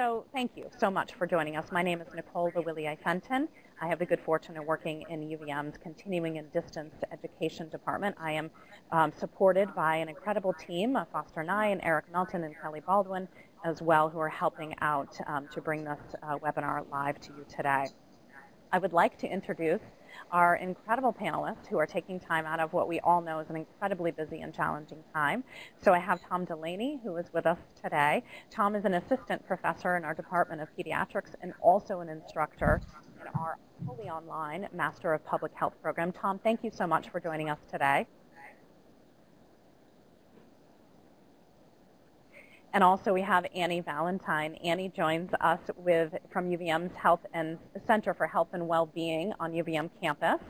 So thank you so much for joining us. My name is Nicole DeWillie Fenton. I have the good fortune of working in UVM's Continuing and Distance Education Department. I am um, supported by an incredible team, uh, Foster Nye and Eric Melton and Kelly Baldwin, as well, who are helping out um, to bring this uh, webinar live to you today. I would like to introduce our incredible panelists who are taking time out of what we all know is an incredibly busy and challenging time. So I have Tom Delaney, who is with us today. Tom is an assistant professor in our Department of Pediatrics and also an instructor in our fully online Master of Public Health program. Tom, thank you so much for joining us today. And also we have Annie Valentine. Annie joins us with from UVM's Health and Center for Health and Well-Being on UVM campus.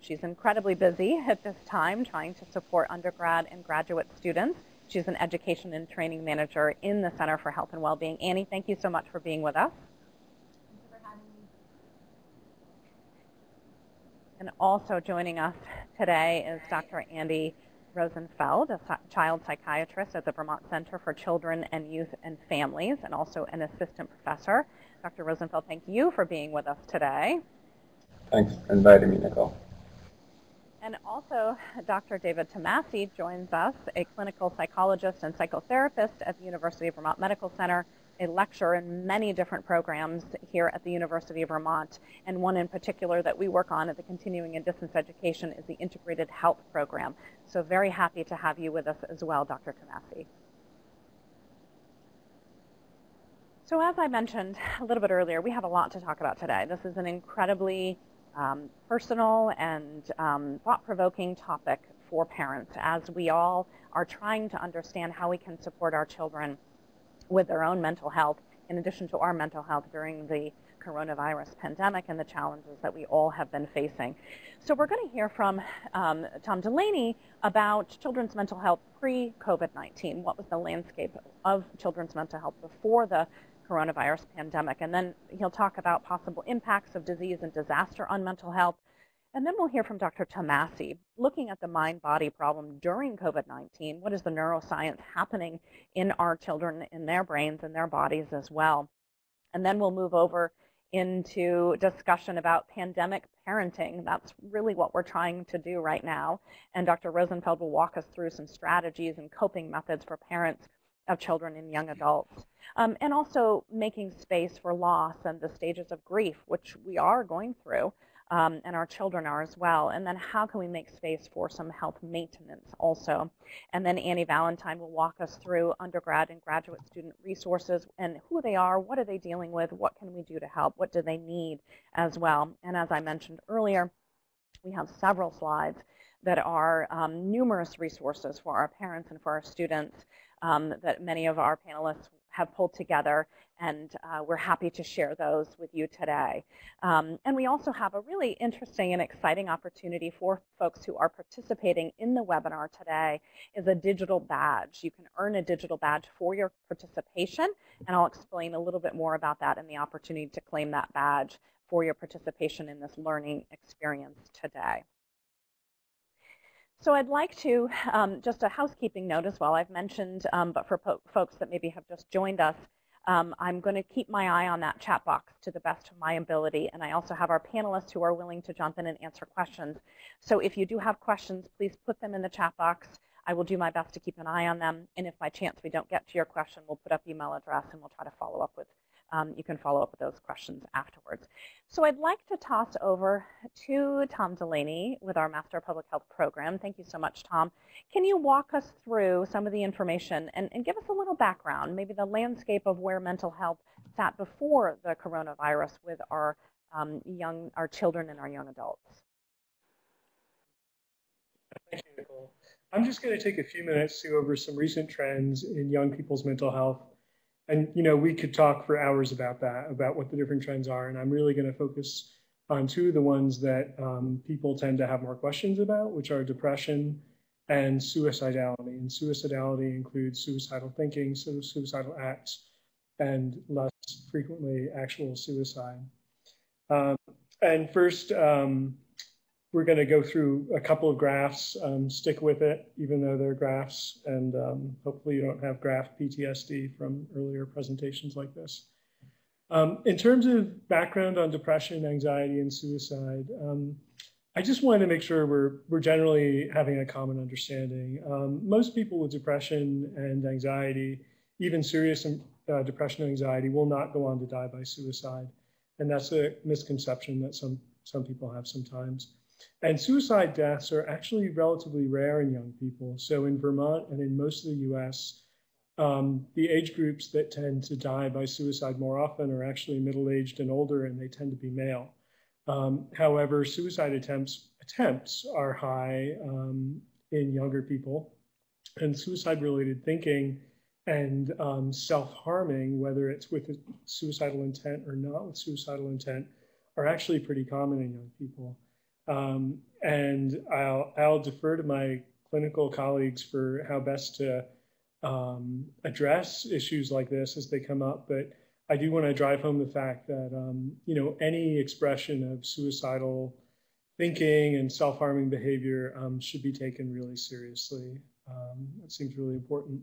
She's incredibly busy at this time trying to support undergrad and graduate students. She's an education and training manager in the Center for Health and Well-Being. Annie, thank you so much for being with us. And also joining us today is Dr. Andy Rosenfeld, a child psychiatrist at the Vermont Center for Children and Youth and Families, and also an assistant professor. Dr. Rosenfeld, thank you for being with us today. Thanks for inviting me, Nicole. And also, Dr. David Tomasi joins us, a clinical psychologist and psychotherapist at the University of Vermont Medical Center a lecture in many different programs here at the University of Vermont, and one in particular that we work on at the Continuing and Distance Education is the Integrated Health Program. So very happy to have you with us as well, Dr. Tomasi. So as I mentioned a little bit earlier, we have a lot to talk about today. This is an incredibly um, personal and um, thought-provoking topic for parents as we all are trying to understand how we can support our children with their own mental health in addition to our mental health during the coronavirus pandemic and the challenges that we all have been facing. So we're going to hear from um, Tom Delaney about children's mental health pre-COVID-19. What was the landscape of children's mental health before the coronavirus pandemic? And then he'll talk about possible impacts of disease and disaster on mental health and then we'll hear from Dr. Tomasi, looking at the mind-body problem during COVID-19. What is the neuroscience happening in our children, in their brains, and their bodies as well? And then we'll move over into discussion about pandemic parenting. That's really what we're trying to do right now. And Dr. Rosenfeld will walk us through some strategies and coping methods for parents of children and young adults. Um, and also making space for loss and the stages of grief, which we are going through um, and our children are as well. And then how can we make space for some health maintenance also? And then Annie Valentine will walk us through undergrad and graduate student resources and who they are, what are they dealing with, what can we do to help, what do they need as well. And as I mentioned earlier, we have several slides that are um, numerous resources for our parents and for our students um, that many of our panelists have pulled together, and uh, we're happy to share those with you today. Um, and we also have a really interesting and exciting opportunity for folks who are participating in the webinar today is a digital badge. You can earn a digital badge for your participation, and I'll explain a little bit more about that and the opportunity to claim that badge for your participation in this learning experience today. So I'd like to, um, just a housekeeping note as well, I've mentioned, um, but for folks that maybe have just joined us, um, I'm going to keep my eye on that chat box to the best of my ability, and I also have our panelists who are willing to jump in and answer questions. So if you do have questions, please put them in the chat box. I will do my best to keep an eye on them, and if by chance we don't get to your question, we'll put up email address and we'll try to follow up with um, you can follow up with those questions afterwards. So I'd like to toss over to Tom Delaney with our Master of Public Health program. Thank you so much, Tom. Can you walk us through some of the information and, and give us a little background, maybe the landscape of where mental health sat before the coronavirus with our um, young, our children and our young adults? Thank you, Nicole. I'm just going to take a few minutes to go over some recent trends in young people's mental health and you know we could talk for hours about that about what the different trends are. And i'm really going to focus on two of the ones that um, people tend to have more questions about which are depression and suicidality. And suicidality includes suicidal thinking so suicidal acts and less frequently actual suicide. Um, and first um, we're going to go through a couple of graphs. Um, stick with it, even though they're graphs, and um, hopefully you don't have graph PTSD from earlier presentations like this. Um, in terms of background on depression, anxiety, and suicide, um, I just wanted to make sure we're, we're generally having a common understanding. Um, most people with depression and anxiety, even serious uh, depression and anxiety, will not go on to die by suicide. And that's a misconception that some, some people have sometimes. And suicide deaths are actually relatively rare in young people. So in Vermont and in most of the US, um, the age groups that tend to die by suicide more often are actually middle-aged and older, and they tend to be male. Um, however, suicide attempts attempts are high um, in younger people, and suicide-related thinking and um, self-harming, whether it's with suicidal intent or not with suicidal intent, are actually pretty common in young people. Um, and I'll, I'll defer to my clinical colleagues for how best to um, address issues like this as they come up. But I do want to drive home the fact that um, you know any expression of suicidal thinking and self-harming behavior um, should be taken really seriously. Um, it seems really important.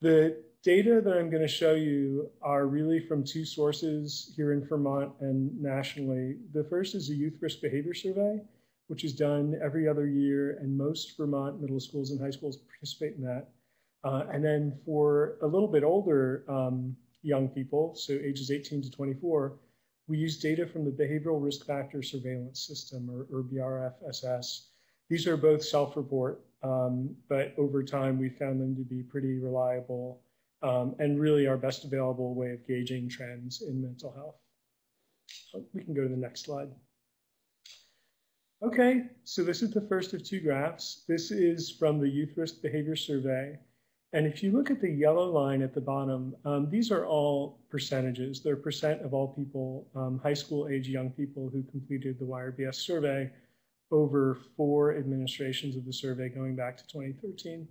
The data that I'm going to show you are really from two sources here in Vermont and nationally. The first is a youth risk behavior survey, which is done every other year, and most Vermont middle schools and high schools participate in that. Uh, and then for a little bit older um, young people, so ages 18 to 24, we use data from the Behavioral Risk Factor Surveillance System, or, or BRFSS. These are both self-report, um, but over time we found them to be pretty reliable um, and really our best available way of gauging trends in mental health. We can go to the next slide. Okay, so this is the first of two graphs. This is from the Youth Risk Behavior Survey. And if you look at the yellow line at the bottom, um, these are all percentages. They're percent of all people, um, high school age young people who completed the YRBS survey over four administrations of the survey going back to 2013.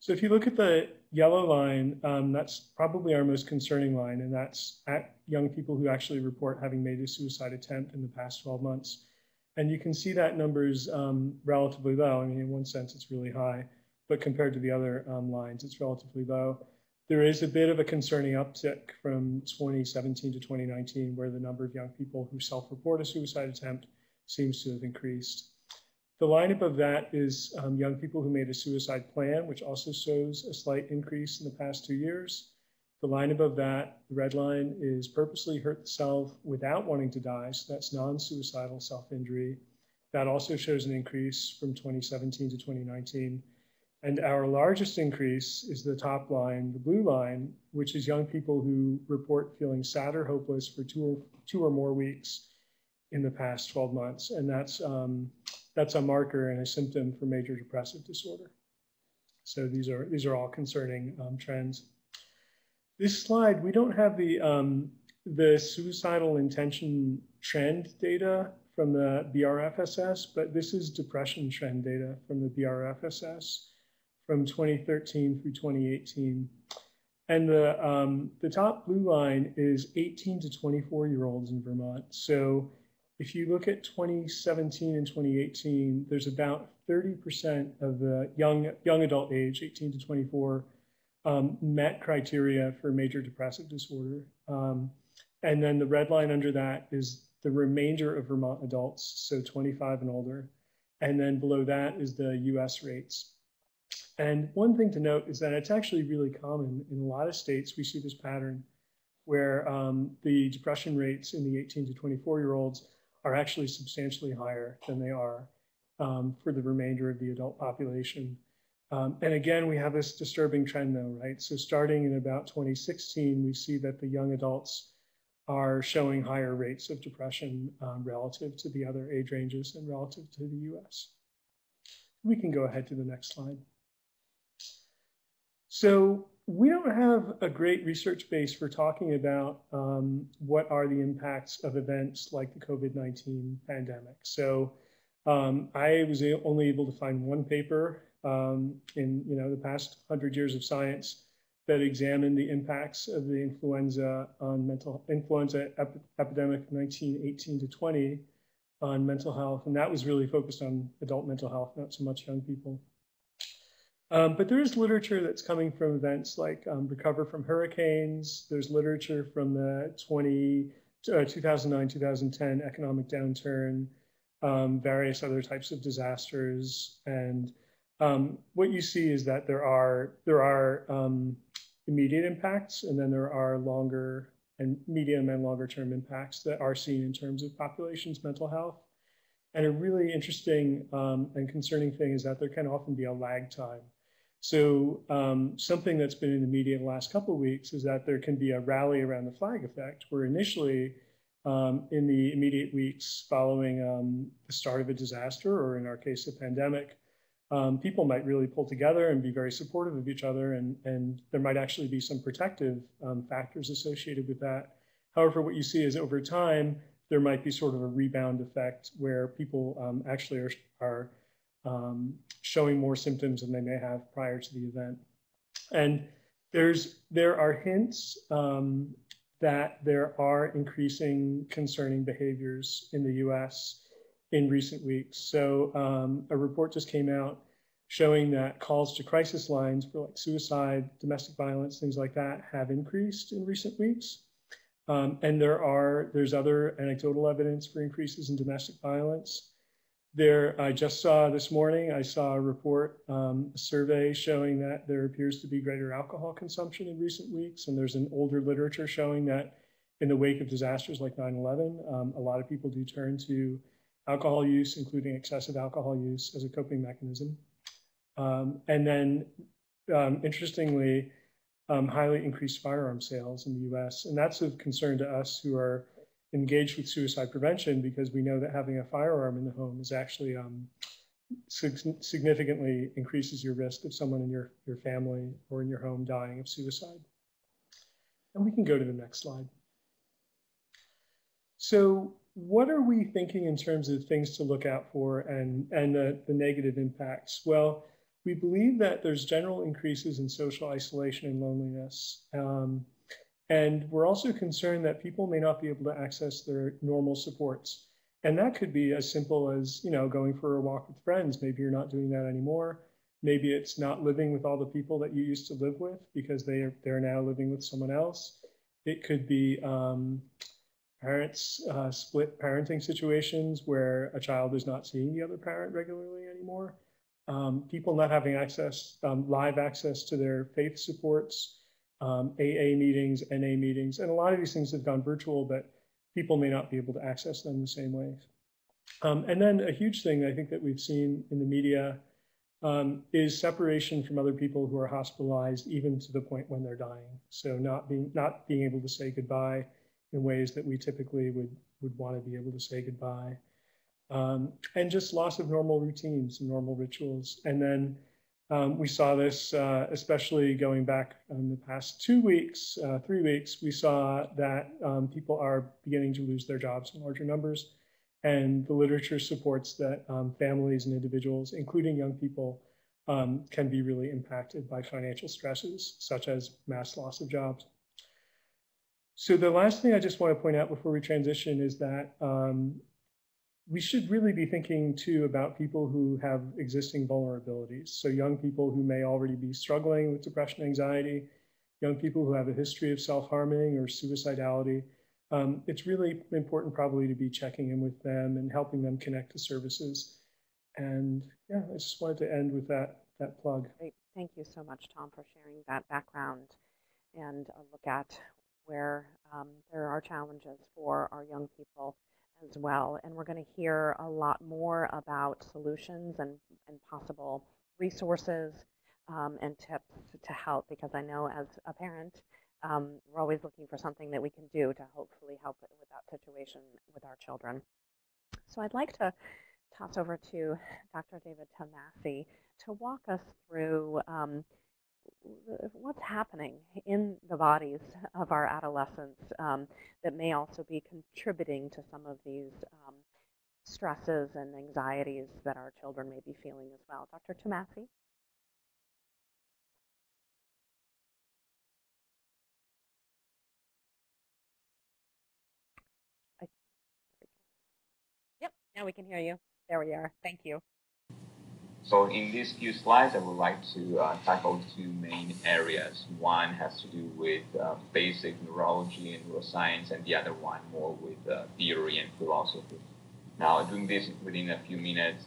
So if you look at the yellow line, um, that's probably our most concerning line, and that's at young people who actually report having made a suicide attempt in the past 12 months. And you can see that number is um, relatively low. I mean, in one sense, it's really high but compared to the other um, lines, it's relatively low. There is a bit of a concerning uptick from 2017 to 2019, where the number of young people who self-report a suicide attempt seems to have increased. The line above that is um, young people who made a suicide plan, which also shows a slight increase in the past two years. The line above that, the red line, is purposely hurt self without wanting to die, so that's non-suicidal self-injury. That also shows an increase from 2017 to 2019. And our largest increase is the top line, the blue line, which is young people who report feeling sad or hopeless for two or, two or more weeks in the past 12 months. And that's, um, that's a marker and a symptom for major depressive disorder. So these are, these are all concerning um, trends. This slide, we don't have the, um, the suicidal intention trend data from the BRFSS, but this is depression trend data from the BRFSS from 2013 through 2018. And the, um, the top blue line is 18 to 24 year olds in Vermont. So if you look at 2017 and 2018, there's about 30% of the young, young adult age, 18 to 24, um, met criteria for major depressive disorder. Um, and then the red line under that is the remainder of Vermont adults, so 25 and older. And then below that is the US rates. And one thing to note is that it's actually really common in a lot of states. We see this pattern where um, the depression rates in the 18 to 24 year olds are actually substantially higher than they are um, for the remainder of the adult population. Um, and again, we have this disturbing trend though, right? So starting in about 2016, we see that the young adults are showing higher rates of depression um, relative to the other age ranges and relative to the US. We can go ahead to the next slide. So we don't have a great research base for talking about um, what are the impacts of events like the COVID-19 pandemic. So um, I was only able to find one paper um, in you know the past hundred years of science that examined the impacts of the influenza on mental influenza ep epidemic 1918 to 20 on mental health, and that was really focused on adult mental health, not so much young people. Um, but there is literature that's coming from events like um, recover from hurricanes. There's literature from the 20, uh, 2009, 2010 economic downturn, um, various other types of disasters. And um, what you see is that there are, there are um, immediate impacts, and then there are longer and medium and longer term impacts that are seen in terms of populations' mental health. And a really interesting um, and concerning thing is that there can often be a lag time. So um, something that's been in the media the last couple of weeks is that there can be a rally around the flag effect, where initially um, in the immediate weeks following um, the start of a disaster, or in our case, a pandemic, um, people might really pull together and be very supportive of each other, and, and there might actually be some protective um, factors associated with that. However, what you see is over time, there might be sort of a rebound effect where people um, actually are, are um, showing more symptoms than they may have prior to the event. And there's there are hints um, that there are increasing concerning behaviors in the U.S. in recent weeks. So um, a report just came out showing that calls to crisis lines for like suicide, domestic violence, things like that have increased in recent weeks. Um, and there are there's other anecdotal evidence for increases in domestic violence. There, I just saw this morning, I saw a report, um, a survey showing that there appears to be greater alcohol consumption in recent weeks. And there's an older literature showing that in the wake of disasters like 9-11, um, a lot of people do turn to alcohol use, including excessive alcohol use as a coping mechanism. Um, and then, um, interestingly, um, highly increased firearm sales in the US. And that's of concern to us who are engaged with suicide prevention because we know that having a firearm in the home is actually um, significantly increases your risk of someone in your, your family or in your home dying of suicide. And we can go to the next slide. So what are we thinking in terms of things to look out for and, and the, the negative impacts? Well, we believe that there's general increases in social isolation and loneliness. Um, and we're also concerned that people may not be able to access their normal supports. And that could be as simple as, you know, going for a walk with friends. Maybe you're not doing that anymore. Maybe it's not living with all the people that you used to live with because they are, they're now living with someone else. It could be um, parents uh, split parenting situations where a child is not seeing the other parent regularly anymore. Um, people not having access, um, live access to their faith supports, um, AA meetings, NA meetings, and a lot of these things have gone virtual, but people may not be able to access them the same way. Um, and then a huge thing I think that we've seen in the media um, is separation from other people who are hospitalized, even to the point when they're dying. So not being not being able to say goodbye in ways that we typically would would want to be able to say goodbye, um, and just loss of normal routines and normal rituals, and then um, we saw this, uh, especially going back in the past two weeks, uh, three weeks, we saw that um, people are beginning to lose their jobs in larger numbers. And the literature supports that um, families and individuals, including young people, um, can be really impacted by financial stresses, such as mass loss of jobs. So the last thing I just want to point out before we transition is that um, we should really be thinking too about people who have existing vulnerabilities. So young people who may already be struggling with depression, anxiety, young people who have a history of self-harming or suicidality. Um, it's really important probably to be checking in with them and helping them connect to services. And yeah, I just wanted to end with that, that plug. Great. Thank you so much, Tom, for sharing that background and a look at where um, there are challenges for our young people as well. And we're going to hear a lot more about solutions and, and possible resources um, and tips to help because I know as a parent, um, we're always looking for something that we can do to hopefully help with that situation with our children. So I'd like to toss over to Dr. David Tomasi to walk us through um, what's happening in the bodies of our adolescents um, that may also be contributing to some of these um, stresses and anxieties that our children may be feeling as well. Dr. Tomasi? Yep, now we can hear you. There we are. Thank you. So in these few slides, I would like to uh, tackle two main areas. One has to do with uh, basic neurology and neuroscience, and the other one more with uh, theory and philosophy. Now, doing this within a few minutes,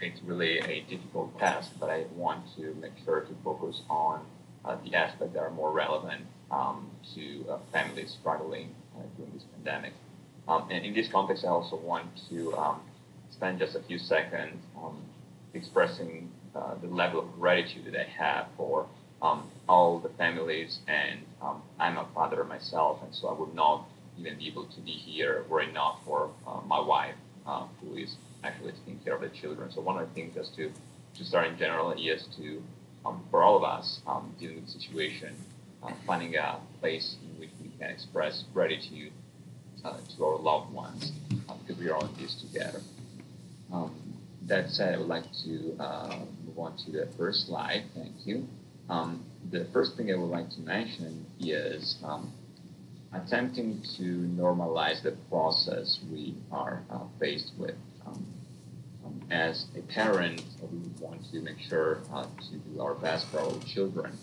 it's really a difficult task, but I want to make sure to focus on uh, the aspects that are more relevant um, to uh, families struggling uh, during this pandemic. Um, and in this context, I also want to um, spend just a few seconds expressing uh, the level of gratitude that I have for um, all the families, and um, I'm a father myself, and so I would not even be able to be here were it not for uh, my wife, uh, who is actually taking care of the children. So one of the things just to to start in general is to um, for all of us um, dealing with the situation, uh, finding a place in which we can express gratitude uh, to our loved ones uh, because we are all in this together. That said, I would like to uh, move on to the first slide. Thank you. Um, the first thing I would like to mention is um, attempting to normalize the process we are uh, faced with. Um, um as a parent, we want to make sure uh, to do our best for our children,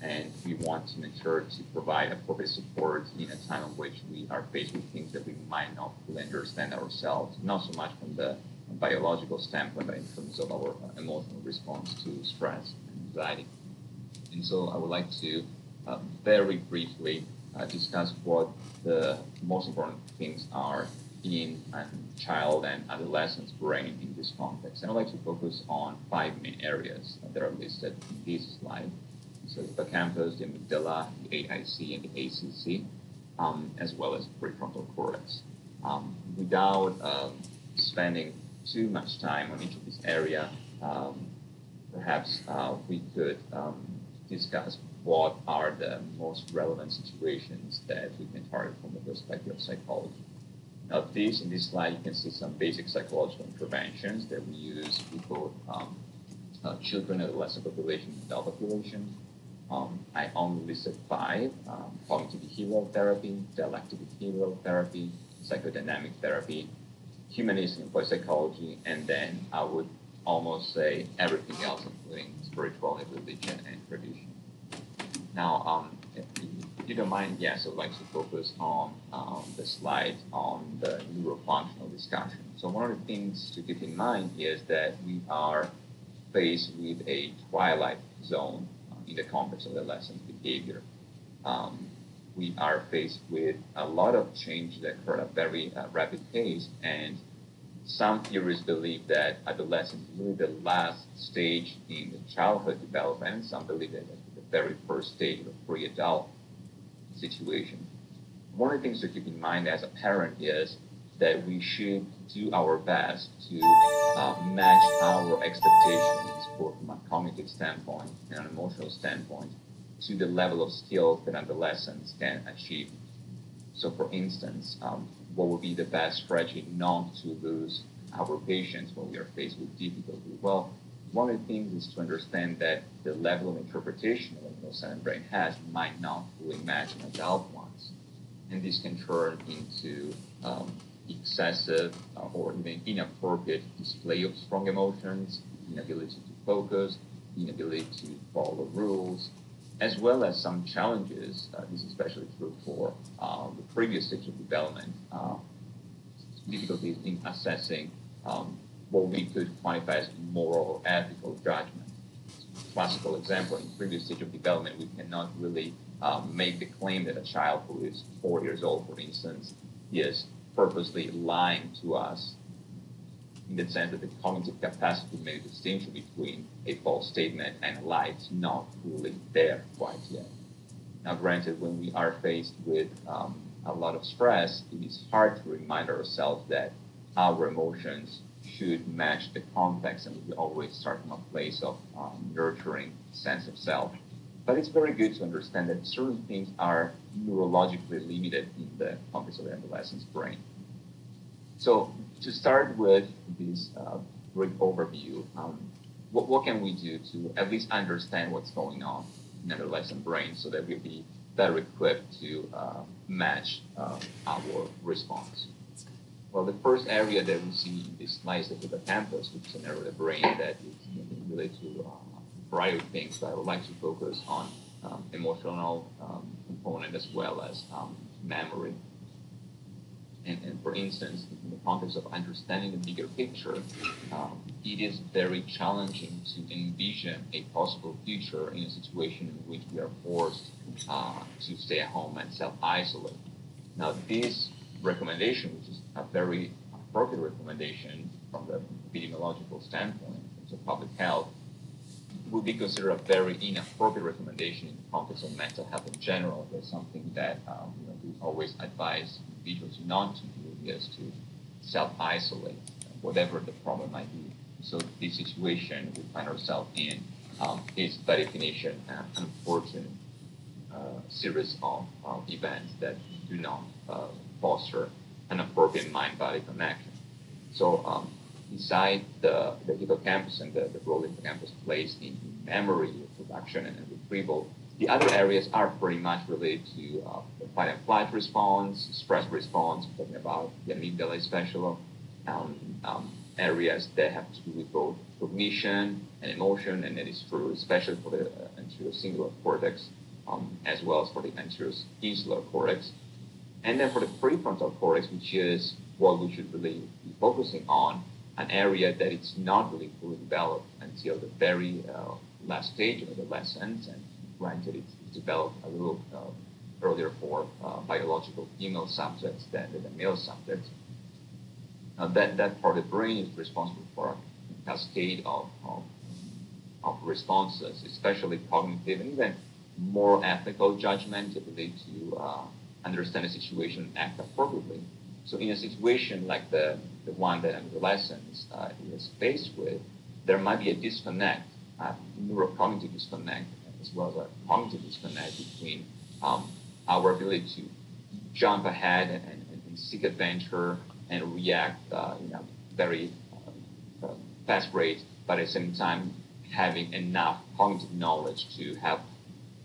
and we want to make sure to provide appropriate support in a time in which we are faced with things that we might not fully understand ourselves, not so much from the biological standpoint, but in terms of our emotional response to stress and anxiety. And so I would like to uh, very briefly uh, discuss what the most important things are in a child and adolescent's brain in this context. And I'd like to focus on five main areas that are listed in this slide. So the hippocampus, the amygdala, the AIC, and the ACC, um, as well as prefrontal cortex. Um, without um, spending too much time on each of these area, um, perhaps uh, we could um, discuss what are the most relevant situations that we can target from the perspective of psychology. Now, this in this slide, you can see some basic psychological interventions that we use with both um, uh, children, adolescent population, and adult population. Um, I only listed five: um, cognitive behavioral therapy, dialectical behavioral therapy, psychodynamic therapy, humanism, employed psychology, and then I would almost say everything else, including spirituality, religion, and tradition. Now, um, if you don't mind, yes, I'd like to focus on um, the slide on the neurofunctional discussion. So one of the things to keep in mind is that we are faced with a twilight zone uh, in the context of adolescent behavior. Um, we are faced with a lot of change that occur at a very uh, rapid pace, and some theorists believe that adolescence is really the last stage in the childhood development. Some believe that it's the very first stage of pre-adult situation. One of the things to keep in mind as a parent is that we should do our best to uh, match our expectations, both from a cognitive standpoint and an emotional standpoint, to the level of skills that adolescents can achieve. So, for instance, um, what would be the best strategy not to lose our patience when we are faced with difficulty? Well, one of the things is to understand that the level of interpretation that the silent brain has might not fully match an adult one's. And this can turn into um, excessive uh, or even inappropriate display of strong emotions, inability to focus, inability to follow rules, as well as some challenges. Uh, this is especially true for uh, the previous stage of development. Uh, difficulties in assessing um, what we could quantify as moral or ethical judgment. Classical example in previous stage of development, we cannot really um, make the claim that a child who is four years old, for instance, is purposely lying to us in the sense that the cognitive capacity a distinction between a false statement and a lie is not fully there quite yet. Now, granted, when we are faced with um, a lot of stress, it is hard to remind ourselves that our emotions should match the context and we always start from a place of um, nurturing sense of self. But it's very good to understand that certain things are neurologically limited in the context of the adolescent's brain. So to start with this uh, brief overview, um, what, what can we do to at least understand what's going on in adolescent brain so that we'll be better equipped to uh, match uh, our response? well, the first area that we see in this slide is the hippocampus, which is an area of the brain that is related to uh, a variety of things, but I would like to focus on um, emotional um, component as well as um, memory. And, and, for instance, in the context of understanding the bigger picture, um, it is very challenging to envision a possible future in a situation in which we are forced uh, to stay at home and self-isolate. Now, this recommendation, which is a very appropriate recommendation from the epidemiological standpoint in terms of public health, would be considered a very inappropriate recommendation in the context of mental health in general. There's something that um, you know, we always advise individuals not to do is to self-isolate, whatever the problem might be. So this situation we find ourselves in um, is by definition an unfortunate uh, series of, of, events that do not uh, foster an appropriate mind-body connection. So um, beside the, the hippocampus and the, the role hippocampus plays in memory production and retrieval, the other areas are pretty much related to uh, the fight and flight response, stress response, talking about the amygdala especially, um, um, areas that have to do with both cognition and emotion, and that is true especially for the uh, anterior cingulate cortex, um, as well as for the anterior insular cortex. And then for the prefrontal cortex, which is what we should really be focusing on, an area that is not really fully developed until the very uh, last stage of adolescence, and granted it's, developed a little uh, earlier for uh, biological female subjects than the male subjects. Now that, that part of the brain is responsible for a cascade of, of, of responses, especially cognitive and even more ethical judgment ability to uh, understand a situation and act appropriately. So in a situation like the, the one that an adolescent uh, is faced with, there might be a disconnect, a neurocognitive disconnect, as well as a cognitive disconnect between um, our ability to jump ahead and, and, and seek adventure and react uh, in a very uh, fast rate, but at the same time having enough cognitive knowledge to have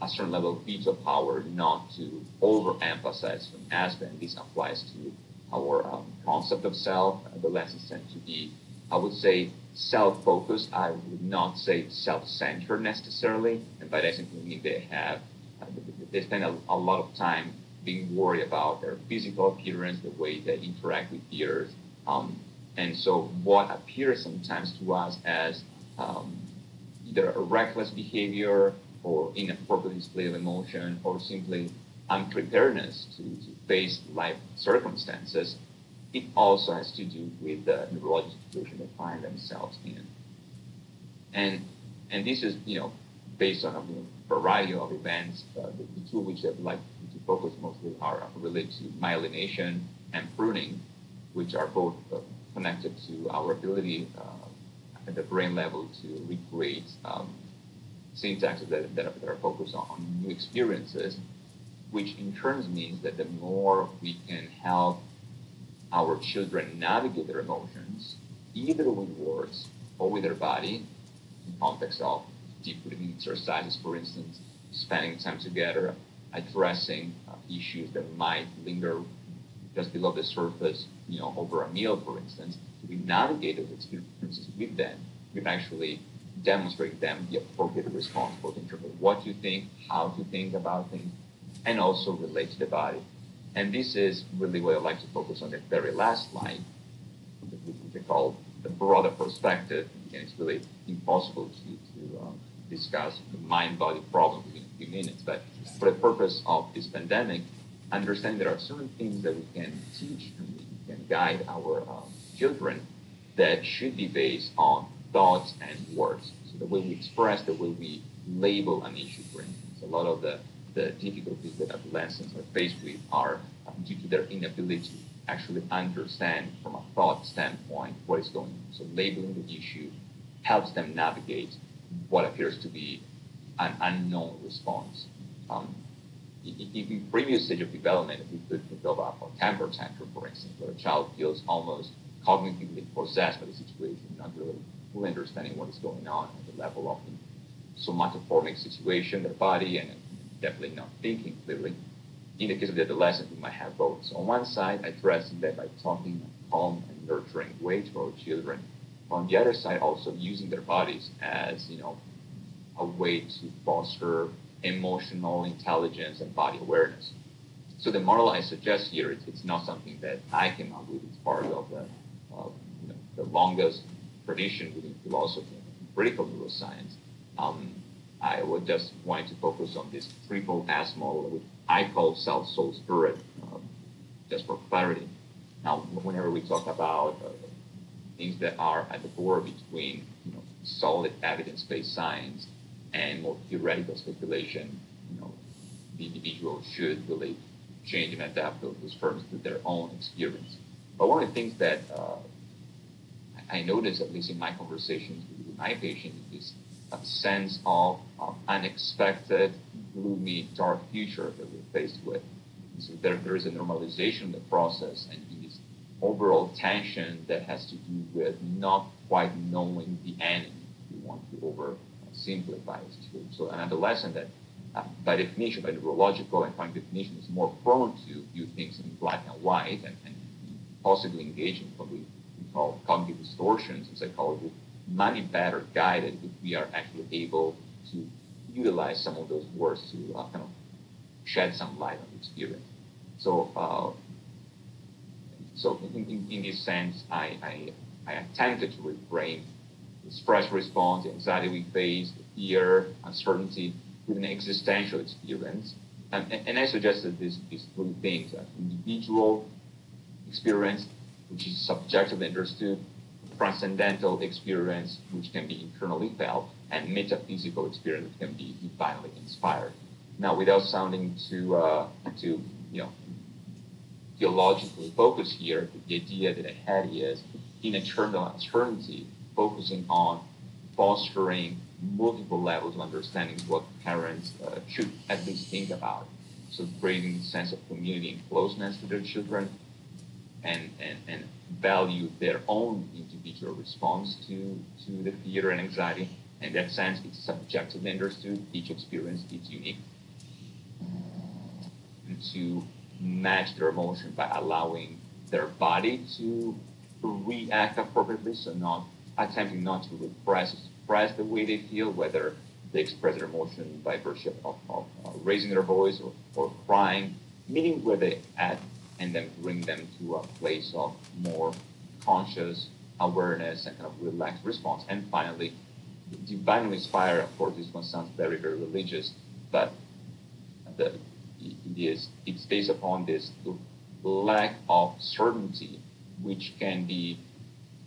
a certain level of veto power not to overemphasize an aspect. This applies to our um, concept of self. The Adolescents tend to be, I would say, self-focused. I would not say self-centered necessarily, and by that simply mean they have uh, they spend a, a, lot of time being worried about their physical appearance, the way they interact with peers, um, and so what appears sometimes to us as um, either a reckless behavior or inappropriate display of emotion or simply unpreparedness to, to face life circumstances, it also has to do with the neurological situation they find themselves in. And and this is you know based on a variety of events. Uh, the, the, two which I'd like to focus mostly are related to myelination and pruning, which are both uh, connected to our ability uh, at the brain level to recreate um, synapses that, that, that are focused on new experiences which in turn means that the more we can help our children navigate their emotions, either with words or with their body, in context of deep breathing exercises, for instance, spending time together, addressing uh, issues that might linger just below the surface, you know, over a meal, for instance, we navigate those experiences with them, we can actually demonstrate them the appropriate response, both in terms of what you think, how to think about things, and also relate to the body. And this is really what I'd like to focus on the very last line, which we call the broader perspective. And it's really impossible to, to um, discuss the mind-body problem in a few minutes. But for the purpose of this pandemic, understand there are certain things that we can teach and we can guide our um, children that should be based on thoughts and words. So the way we express, the way we label an issue, for instance. A lot of the the difficulties that adolescents are faced with are due to their inability to actually understand from a thought standpoint what is going on. So labeling the issue helps them navigate what appears to be an unknown response. Um, in previous stage of development, we could think of a temper tantrum, for instance, where a child feels almost cognitively possessed by the situation, not really fully understanding what is going on at the level of the somatoformic situation, their body, and definitely not thinking clearly. in the case of the adolescent, we might have both. So on one side, addressing that by talking calm and nurturing way to our children. On the other side, also using their bodies as you know a way to foster emotional intelligence and body awareness. So the model I suggest here, it's, it's not something that I came up with. It's part of the, you know, the longest tradition within philosophy and critical neuroscience. Um, I would just wanted to focus on this triple S model, which I call self, soul, spirit, uh, just for clarity. Now, whenever we talk about uh, things that are at the border between you know, solid evidence-based science and more theoretical speculation, you know, the individual should really change and adapt those terms to their own experience. But one of the things that uh, I notice, at least in my conversations with my patients, is a sense of unexpected, gloomy, dark future that we're faced with. So there, there is a normalization of the process and this overall tension that has to do with not quite knowing the enemy. We want to oversimplify it. So an adolescent that uh, by definition, by neurological and fine definition, is more prone to view things in black and white and, and possibly engage in what we, call cognitive distortions in psychology, be better guided if we are actually able to utilize some of those words to uh, kind of shed some light on the experience. So, uh, so in, in, in, this sense, I, I, I attempted to reframe the stress response, the anxiety we face, fear, uncertainty, with an existential experience. And, and I suggested these, these three things, uh, individual experience, which is subjectively understood, transcendental experience, which can be internally felt, and metaphysical experience, which can be divinely inspired. Now, without sounding too, uh, too, you know, theologically focused here, the idea that I had is in eternal uncertainty, focusing on fostering multiple levels of understanding what parents uh, should at least think about. So creating a sense of community and closeness to their children and, and, and value their own individual response to, to the fear and anxiety. In that sense, it's subjectively understood. Each experience is unique. And to match their emotion by allowing their body to react appropriately, so not attempting not to repress express the way they feel, whether they express their emotion by virtue of, of uh, raising their voice or, or crying, meeting where they at, and then bring them to a place of more conscious awareness and kind of relaxed response. And finally, divinely inspired, of course, this one sounds very, very religious, but the, it is, it's based upon this lack of certainty, which can be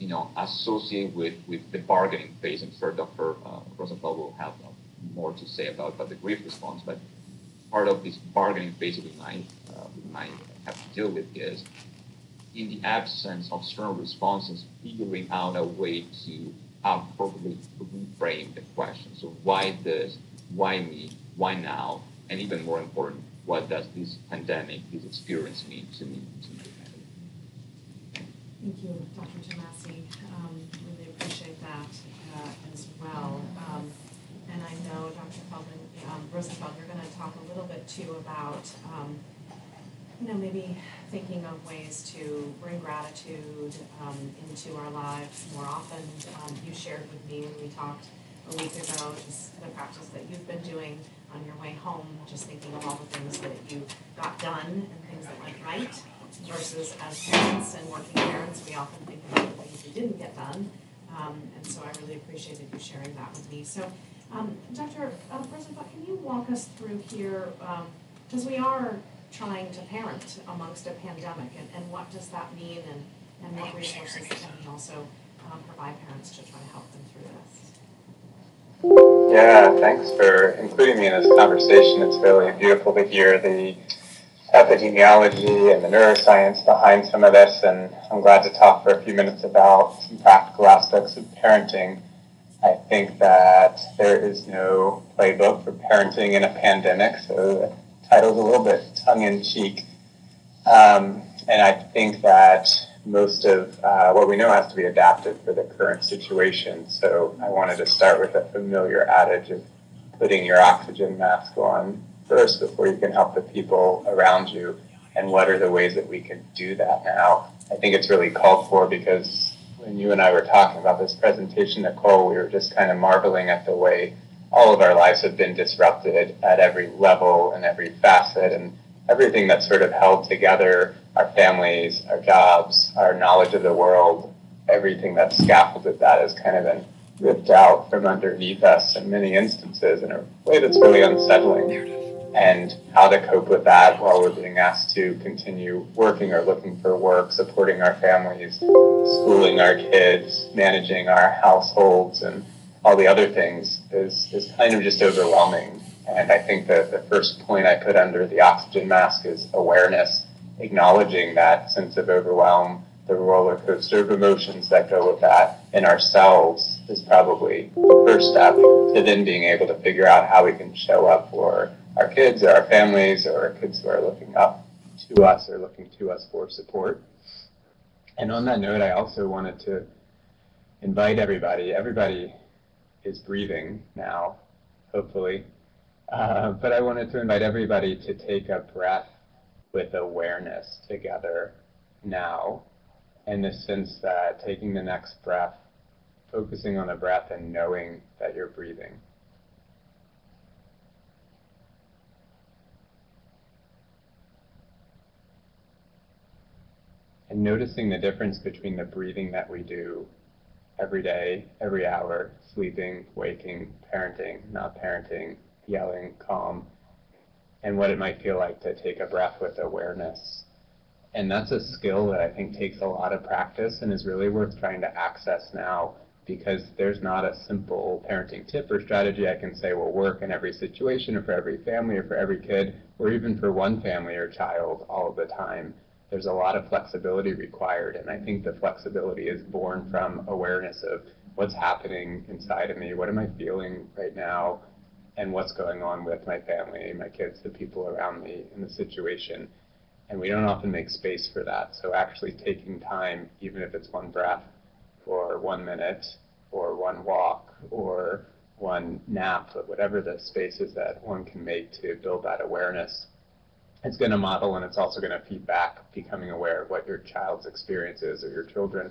you know, associated with, with the bargaining phase. I'm sure Dr. Uh, Rosenfeld will have uh, more to say about, about the grief response, but part of this bargaining phase we might, uh, have to deal with is in the absence of strong responses, figuring out a way to appropriately reframe the question. So why this? Why me? Why now? And even more important, what does this pandemic, this experience mean to me? To me? Thank you, Dr. Tomasi. Um, really appreciate that uh, as well. Um, and I know, Dr. Feldman, um, Rosenfeld, you're going to talk a little bit too about, um, you know, maybe thinking of ways to bring gratitude um, into our lives more often. Um, you shared with me when we talked a week ago just the practice that you've been doing on your way home, just thinking of all the things that you got done and things that went right versus as parents and working parents, we often think about the things we didn't get done. Um, and so I really appreciated you sharing that with me. So, um, Dr. Uh, Rosenfeld, can you walk us through here, because um, we are trying to parent amongst a pandemic, and, and what does that mean, and, and what resources can we also um, provide parents to try to help them through this? Yeah, thanks for including me in this conversation. It's really beautiful to hear the epidemiology and the neuroscience behind some of this, and I'm glad to talk for a few minutes about some practical aspects of parenting. I think that there is no playbook for parenting in a pandemic, so the title's a little bit tongue-in-cheek. Um, and I think that most of uh, what we know has to be adapted for the current situation. So I wanted to start with a familiar adage of putting your oxygen mask on first before you can help the people around you. And what are the ways that we can do that now? I think it's really called for because when you and I were talking about this presentation, Nicole, we were just kind of marveling at the way all of our lives have been disrupted at every level and every facet and everything that's sort of held together our families, our jobs, our knowledge of the world, everything that scaffolded that has kind of been ripped out from underneath us in many instances in a way that's really unsettling. And how to cope with that while we're being asked to continue working or looking for work, supporting our families, schooling our kids, managing our households, and all the other things is, is kind of just overwhelming. And I think that the first point I put under the oxygen mask is awareness, acknowledging that sense of overwhelm, the roller coaster of emotions that go with that in ourselves is probably the first step to then being able to figure out how we can show up for our kids or our families or our kids who are looking up to us or looking to us for support. And on that note, I also wanted to invite everybody, everybody is breathing now, hopefully. Uh, but I wanted to invite everybody to take a breath with awareness together now, in the sense that taking the next breath, focusing on the breath and knowing that you're breathing. And noticing the difference between the breathing that we do every day, every hour, sleeping, waking, parenting, not parenting, yelling, calm, and what it might feel like to take a breath with awareness. And that's a skill that I think takes a lot of practice and is really worth trying to access now because there's not a simple parenting tip or strategy I can say will work in every situation or for every family or for every kid or even for one family or child all the time there's a lot of flexibility required. And I think the flexibility is born from awareness of what's happening inside of me, what am I feeling right now, and what's going on with my family, my kids, the people around me in the situation. And we don't often make space for that. So actually taking time, even if it's one breath or one minute or one walk or one nap, whatever the space is that one can make to build that awareness it's going to model and it's also going to feed back becoming aware of what your child's experience is or your children.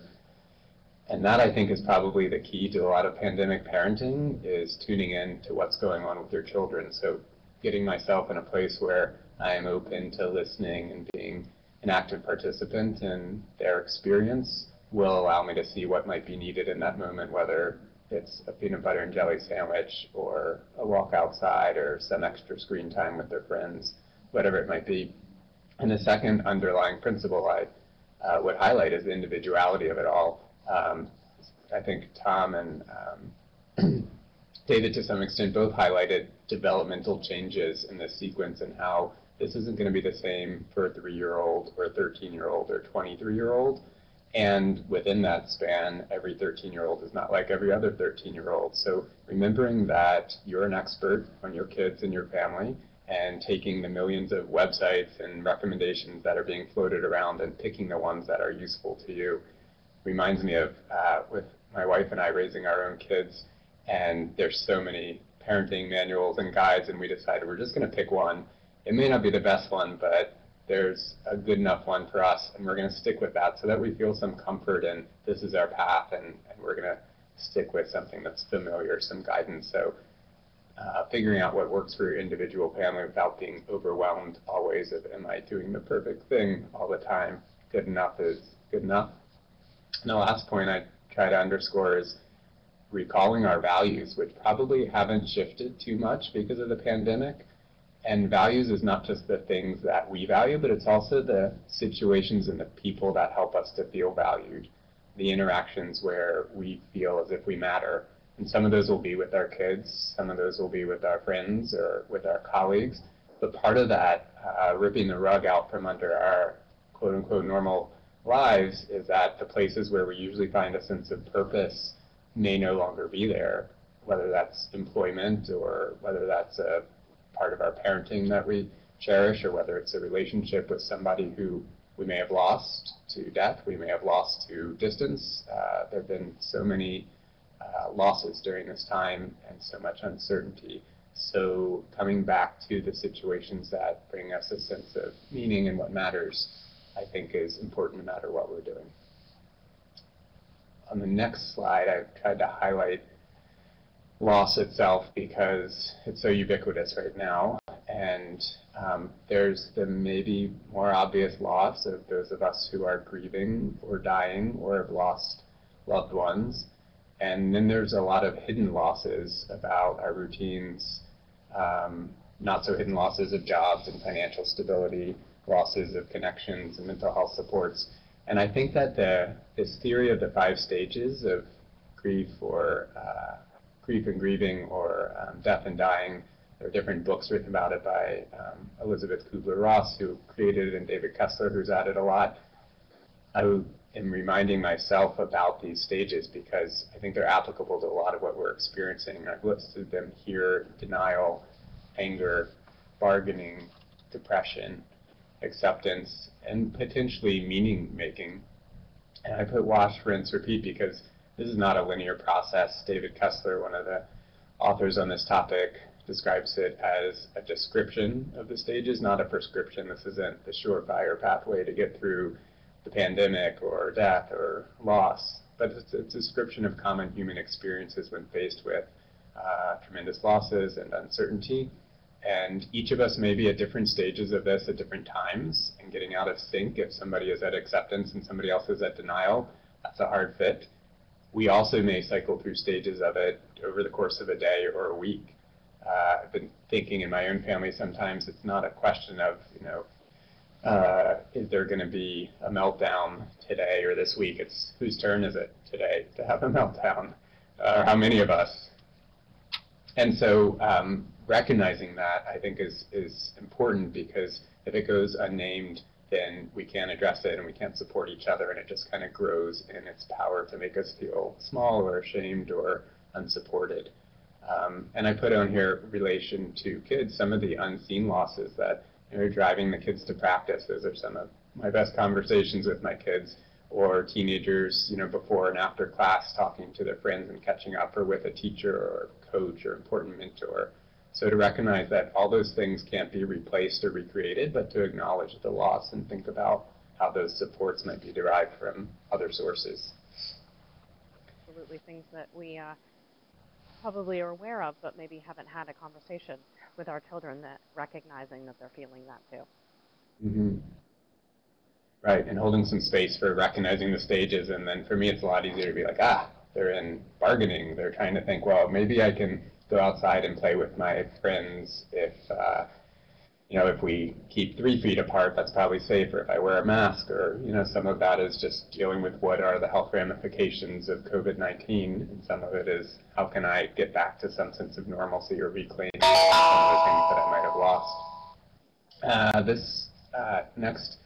And that I think is probably the key to a lot of pandemic parenting is tuning in to what's going on with your children. So getting myself in a place where I am open to listening and being an active participant in their experience will allow me to see what might be needed in that moment, whether it's a peanut butter and jelly sandwich or a walk outside or some extra screen time with their friends whatever it might be. And the second underlying principle I uh, would highlight is the individuality of it all. Um, I think Tom and um, David, to some extent, both highlighted developmental changes in the sequence and how this isn't going to be the same for a three-year-old or a 13-year-old or 23-year-old. And within that span, every 13-year-old is not like every other 13-year-old. So remembering that you're an expert on your kids and your family, and taking the millions of websites and recommendations that are being floated around and picking the ones that are useful to you reminds me of uh, with my wife and I raising our own kids, and there's so many parenting manuals and guides, and we decided we're just going to pick one. It may not be the best one, but there's a good enough one for us, and we're going to stick with that so that we feel some comfort and this is our path, and, and we're going to stick with something that's familiar, some guidance. So uh, figuring out what works for your individual family without being overwhelmed always of am I doing the perfect thing all the time? Good enough is good enough. And the last point I try to underscore is recalling our values, which probably haven't shifted too much because of the pandemic. And values is not just the things that we value, but it's also the situations and the people that help us to feel valued, the interactions where we feel as if we matter and some of those will be with our kids, some of those will be with our friends or with our colleagues. But part of that uh, ripping the rug out from under our quote unquote normal lives is that the places where we usually find a sense of purpose may no longer be there, whether that's employment or whether that's a part of our parenting that we cherish or whether it's a relationship with somebody who we may have lost to death, we may have lost to distance. Uh, there have been so many uh, losses during this time and so much uncertainty. So coming back to the situations that bring us a sense of meaning and what matters, I think is important no matter what we're doing. On the next slide, I've tried to highlight loss itself because it's so ubiquitous right now. And um, there's the maybe more obvious loss of those of us who are grieving or dying or have lost loved ones. And then there's a lot of hidden losses about our routines, um, not so hidden losses of jobs and financial stability, losses of connections and mental health supports. And I think that the, this theory of the five stages of grief or uh, grief and grieving or um, death and dying, there are different books written about it by um, Elisabeth Kubler-Ross, who created it, and David Kessler, who's added a lot. I am reminding myself about these stages because I think they're applicable to a lot of what we're experiencing. I've listed them here, denial, anger, bargaining, depression, acceptance, and potentially meaning making. And I put wash, rinse, repeat because this is not a linear process. David Kessler, one of the authors on this topic, describes it as a description of the stages, not a prescription. This isn't the surefire pathway to get through the pandemic or death or loss, but it's a description of common human experiences when faced with uh, tremendous losses and uncertainty. And each of us may be at different stages of this at different times and getting out of sync. If somebody is at acceptance and somebody else is at denial, that's a hard fit. We also may cycle through stages of it over the course of a day or a week. Uh, I've been thinking in my own family sometimes it's not a question of, you know, uh, is there going to be a meltdown today or this week? It's whose turn is it today to have a meltdown? Uh, how many of us? And so um, recognizing that, I think, is, is important because if it goes unnamed, then we can't address it and we can't support each other, and it just kind of grows in its power to make us feel small or ashamed or unsupported. Um, and I put on here relation to kids, some of the unseen losses that are driving the kids to practice. Those are some of my best conversations with my kids or teenagers, you know, before and after class talking to their friends and catching up or with a teacher or coach or important mentor. So to recognize that all those things can't be replaced or recreated, but to acknowledge the loss and think about how those supports might be derived from other sources. Absolutely, things that we uh, probably are aware of, but maybe haven't had a conversation with our children that recognizing that they're feeling that too. Mm-hmm. Right, and holding some space for recognizing the stages, and then for me, it's a lot easier to be like, ah, they're in bargaining. They're trying to think, well, maybe I can go outside and play with my friends if uh, you know if we keep three feet apart that's probably safer if I wear a mask or you know some of that is just dealing with what are the health ramifications of COVID-19 and some of it is how can I get back to some sense of normalcy or reclaim some of the things that I might have lost. Uh, this uh, next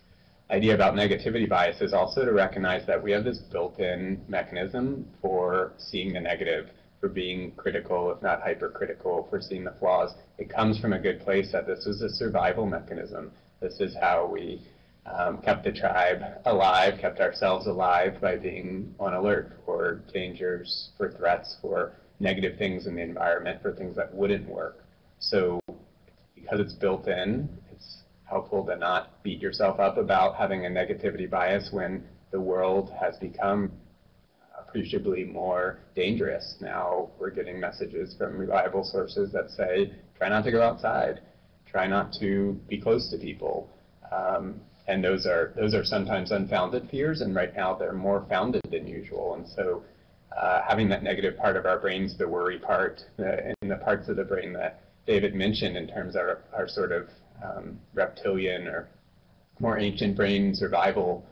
idea about negativity bias is also to recognize that we have this built-in mechanism for seeing the negative for being critical, if not hypercritical, for seeing the flaws. It comes from a good place that this was a survival mechanism. This is how we um, kept the tribe alive, kept ourselves alive by being on alert for dangers, for threats, for negative things in the environment, for things that wouldn't work. So because it's built in, it's helpful to not beat yourself up about having a negativity bias when the world has become appreciably more dangerous. Now we're getting messages from reliable sources that say, try not to go outside, try not to be close to people. Um, and those are those are sometimes unfounded fears, and right now they're more founded than usual. And so, uh, having that negative part of our brains, the worry part, uh, in the parts of the brain that David mentioned in terms of our, our sort of um, reptilian or more ancient brain survival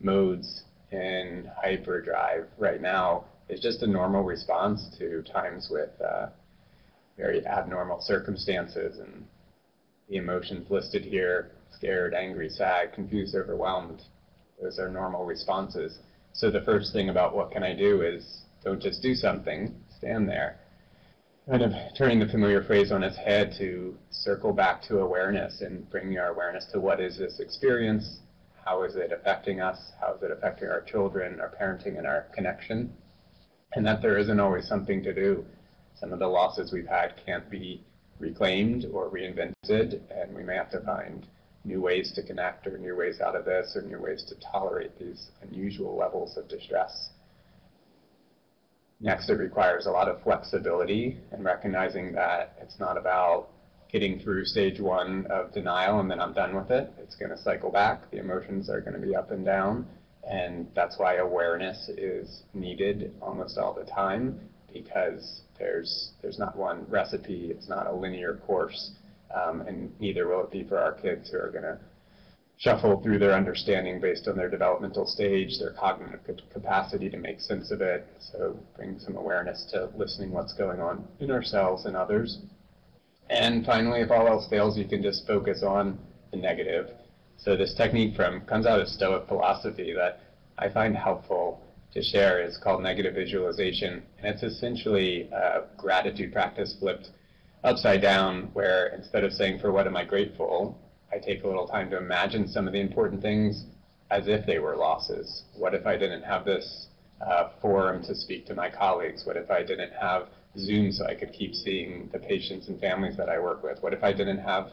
modes, in hyperdrive right now is just a normal response to times with uh, very abnormal circumstances and the emotions listed here, scared, angry, sad, confused, overwhelmed, those are normal responses. So the first thing about what can I do is don't just do something, stand there. Kind of turning the familiar phrase on its head to circle back to awareness and bring our awareness to what is this experience, how is it affecting us? How is it affecting our children, our parenting, and our connection? And that there isn't always something to do. Some of the losses we've had can't be reclaimed or reinvented, and we may have to find new ways to connect or new ways out of this or new ways to tolerate these unusual levels of distress. Next, it requires a lot of flexibility and recognizing that it's not about getting through stage one of denial and then I'm done with it. It's going to cycle back. The emotions are going to be up and down. And that's why awareness is needed almost all the time because there's, there's not one recipe. It's not a linear course. Um, and neither will it be for our kids who are going to shuffle through their understanding based on their developmental stage, their cognitive capacity to make sense of it. So bring some awareness to listening what's going on in ourselves and others. And finally, if all else fails, you can just focus on the negative. So this technique from comes out of Stoic philosophy that I find helpful to share is called negative visualization. And it's essentially a gratitude practice flipped upside down where instead of saying, for what am I grateful, I take a little time to imagine some of the important things as if they were losses. What if I didn't have this uh, forum to speak to my colleagues? What if I didn't have Zoom so I could keep seeing the patients and families that I work with? What if I didn't have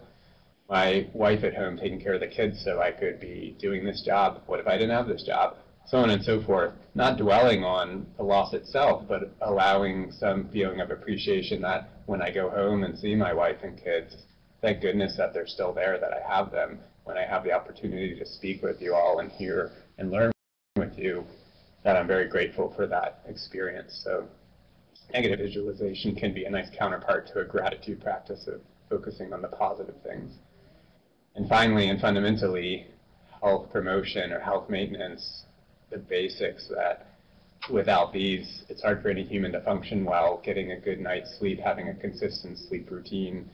my wife at home taking care of the kids so I could be doing this job? What if I didn't have this job? So on and so forth. Not dwelling on the loss itself, but allowing some feeling of appreciation that when I go home and see my wife and kids, thank goodness that they're still there, that I have them. When I have the opportunity to speak with you all and hear and learn with you, that I'm very grateful for that experience. So negative visualization can be a nice counterpart to a gratitude practice of focusing on the positive things. And finally and fundamentally, health promotion or health maintenance, the basics that without these, it's hard for any human to function well, getting a good night's sleep, having a consistent sleep routine,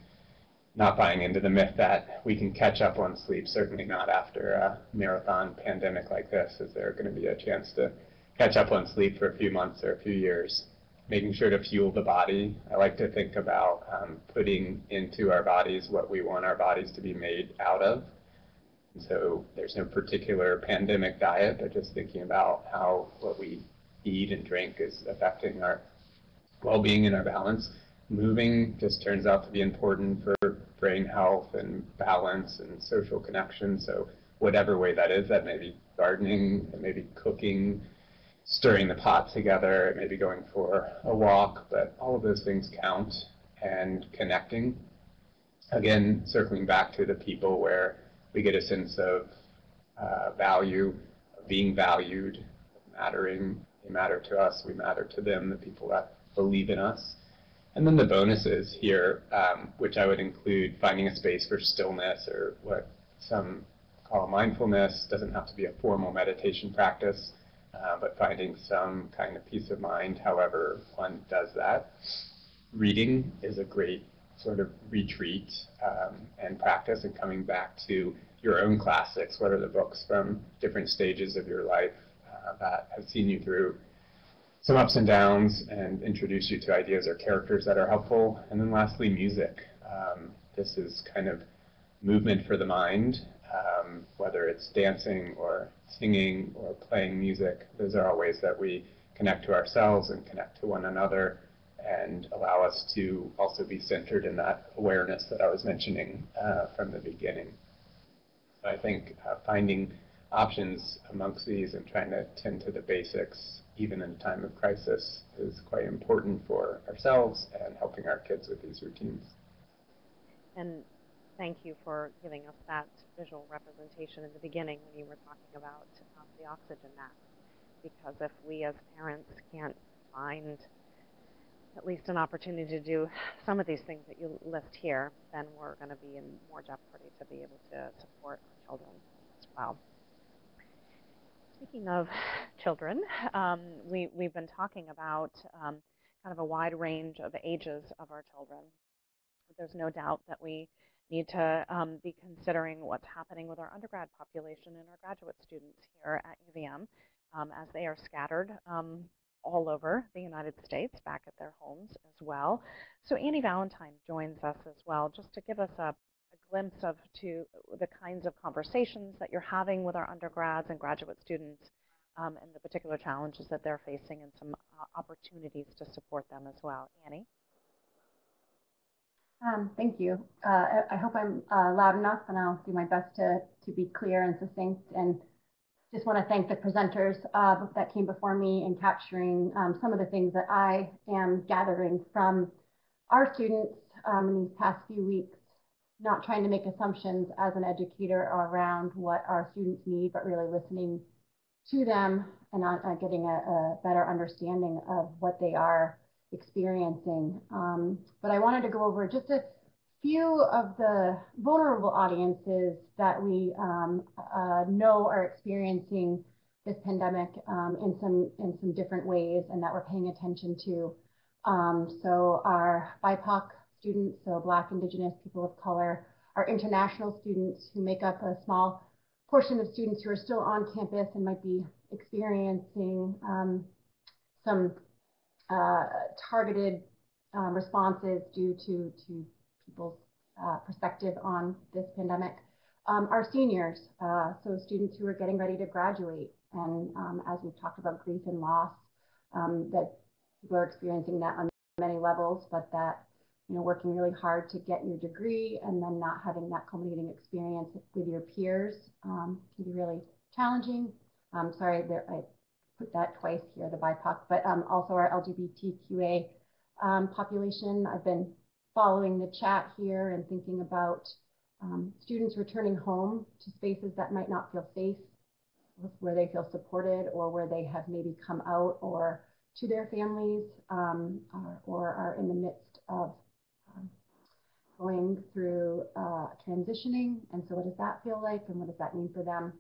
not buying into the myth that we can catch up on sleep, certainly not after a marathon pandemic like this. Is there going to be a chance to catch up on sleep for a few months or a few years? Making sure to fuel the body. I like to think about um, putting into our bodies what we want our bodies to be made out of. And so there's no particular pandemic diet, but just thinking about how what we eat and drink is affecting our well-being and our balance moving just turns out to be important for brain health and balance and social connection. So whatever way that is, that may be gardening, it may be cooking, stirring the pot together, it may be going for a walk, but all of those things count and connecting. Again, circling back to the people where we get a sense of uh, value, of being valued, mattering. They matter to us, we matter to them, the people that believe in us. And then the bonuses here, um, which I would include finding a space for stillness or what some call mindfulness, doesn't have to be a formal meditation practice, uh, but finding some kind of peace of mind, however one does that. Reading is a great sort of retreat um, and practice and coming back to your own classics. What are the books from different stages of your life uh, that have seen you through some ups and downs and introduce you to ideas or characters that are helpful. And then lastly, music. Um, this is kind of movement for the mind, um, whether it's dancing or singing or playing music. Those are all ways that we connect to ourselves and connect to one another and allow us to also be centered in that awareness that I was mentioning uh, from the beginning. So I think uh, finding options amongst these and trying to tend to the basics even in a time of crisis, is quite important for ourselves and helping our kids with these routines. And thank you for giving us that visual representation in the beginning when you were talking about um, the oxygen mask. Because if we as parents can't find at least an opportunity to do some of these things that you list here, then we're going to be in more jeopardy to be able to support our children as well. Speaking of children, um, we, we've been talking about um, kind of a wide range of ages of our children. There's no doubt that we need to um, be considering what's happening with our undergrad population and our graduate students here at UVM um, as they are scattered um, all over the United States, back at their homes as well. So Annie Valentine joins us as well, just to give us a, glimpse of to the kinds of conversations that you're having with our undergrads and graduate students um, and the particular challenges that they're facing and some uh, opportunities to support them as well. Annie? Um, thank you. Uh, I, hope I'm uh, loud enough and I'll do my best to, to be clear and succinct and just want to thank the presenters uh, that came before me in capturing um, some of the things that I am gathering from our students um, in these past few weeks, not trying to make assumptions as an educator around what our students need, but really listening to them and uh, getting a, a, better understanding of what they are experiencing. Um, but I wanted to go over just a few of the vulnerable audiences that we um, uh, know are experiencing this pandemic um, in some in some different ways and that we're paying attention to. Um, so our BIPOC students, so Black, Indigenous, people of color, our international students who make up a small portion of students who are still on campus and might be experiencing um, some uh, targeted um, responses due to, to people's uh, perspective on this pandemic. Um, our seniors, uh, so students who are getting ready to graduate, and um, as we've talked about grief and loss, um, that people are experiencing that on many levels, but that you know working really hard to get your degree and then not having that culminating experience with your peers um, can be really challenging. Um, sorry, there, I put that twice here, the BIPOC, but um, also our LGBTQA um, population. I've been following the chat here and thinking about um, students returning home to spaces that might not feel safe, where they feel supported or where they have maybe come out or to their families um, or, or, are in the midst of um, going through uh, transitioning. And so what does that feel like and what does that mean for them?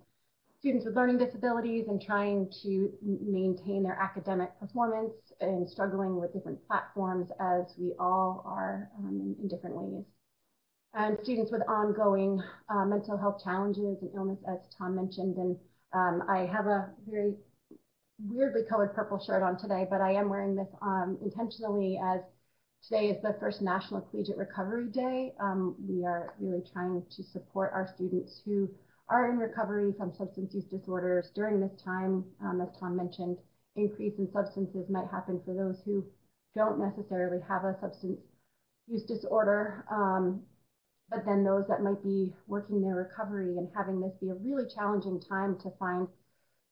Students with learning disabilities and trying to maintain their academic performance and struggling with different platforms as we all are um, in, in, different ways. And students with ongoing uh, mental health challenges and illness, as Tom mentioned. And um, I have a very weirdly colored purple shirt on today, but I am wearing this um, intentionally as today is the first National Collegiate Recovery Day. Um, we are really trying to support our students who are in recovery from substance use disorders. During this time, um, as Tom mentioned, increase in substances might happen for those who don't necessarily have a substance use disorder, um, but then those that might be working their recovery and having this be a really challenging time to find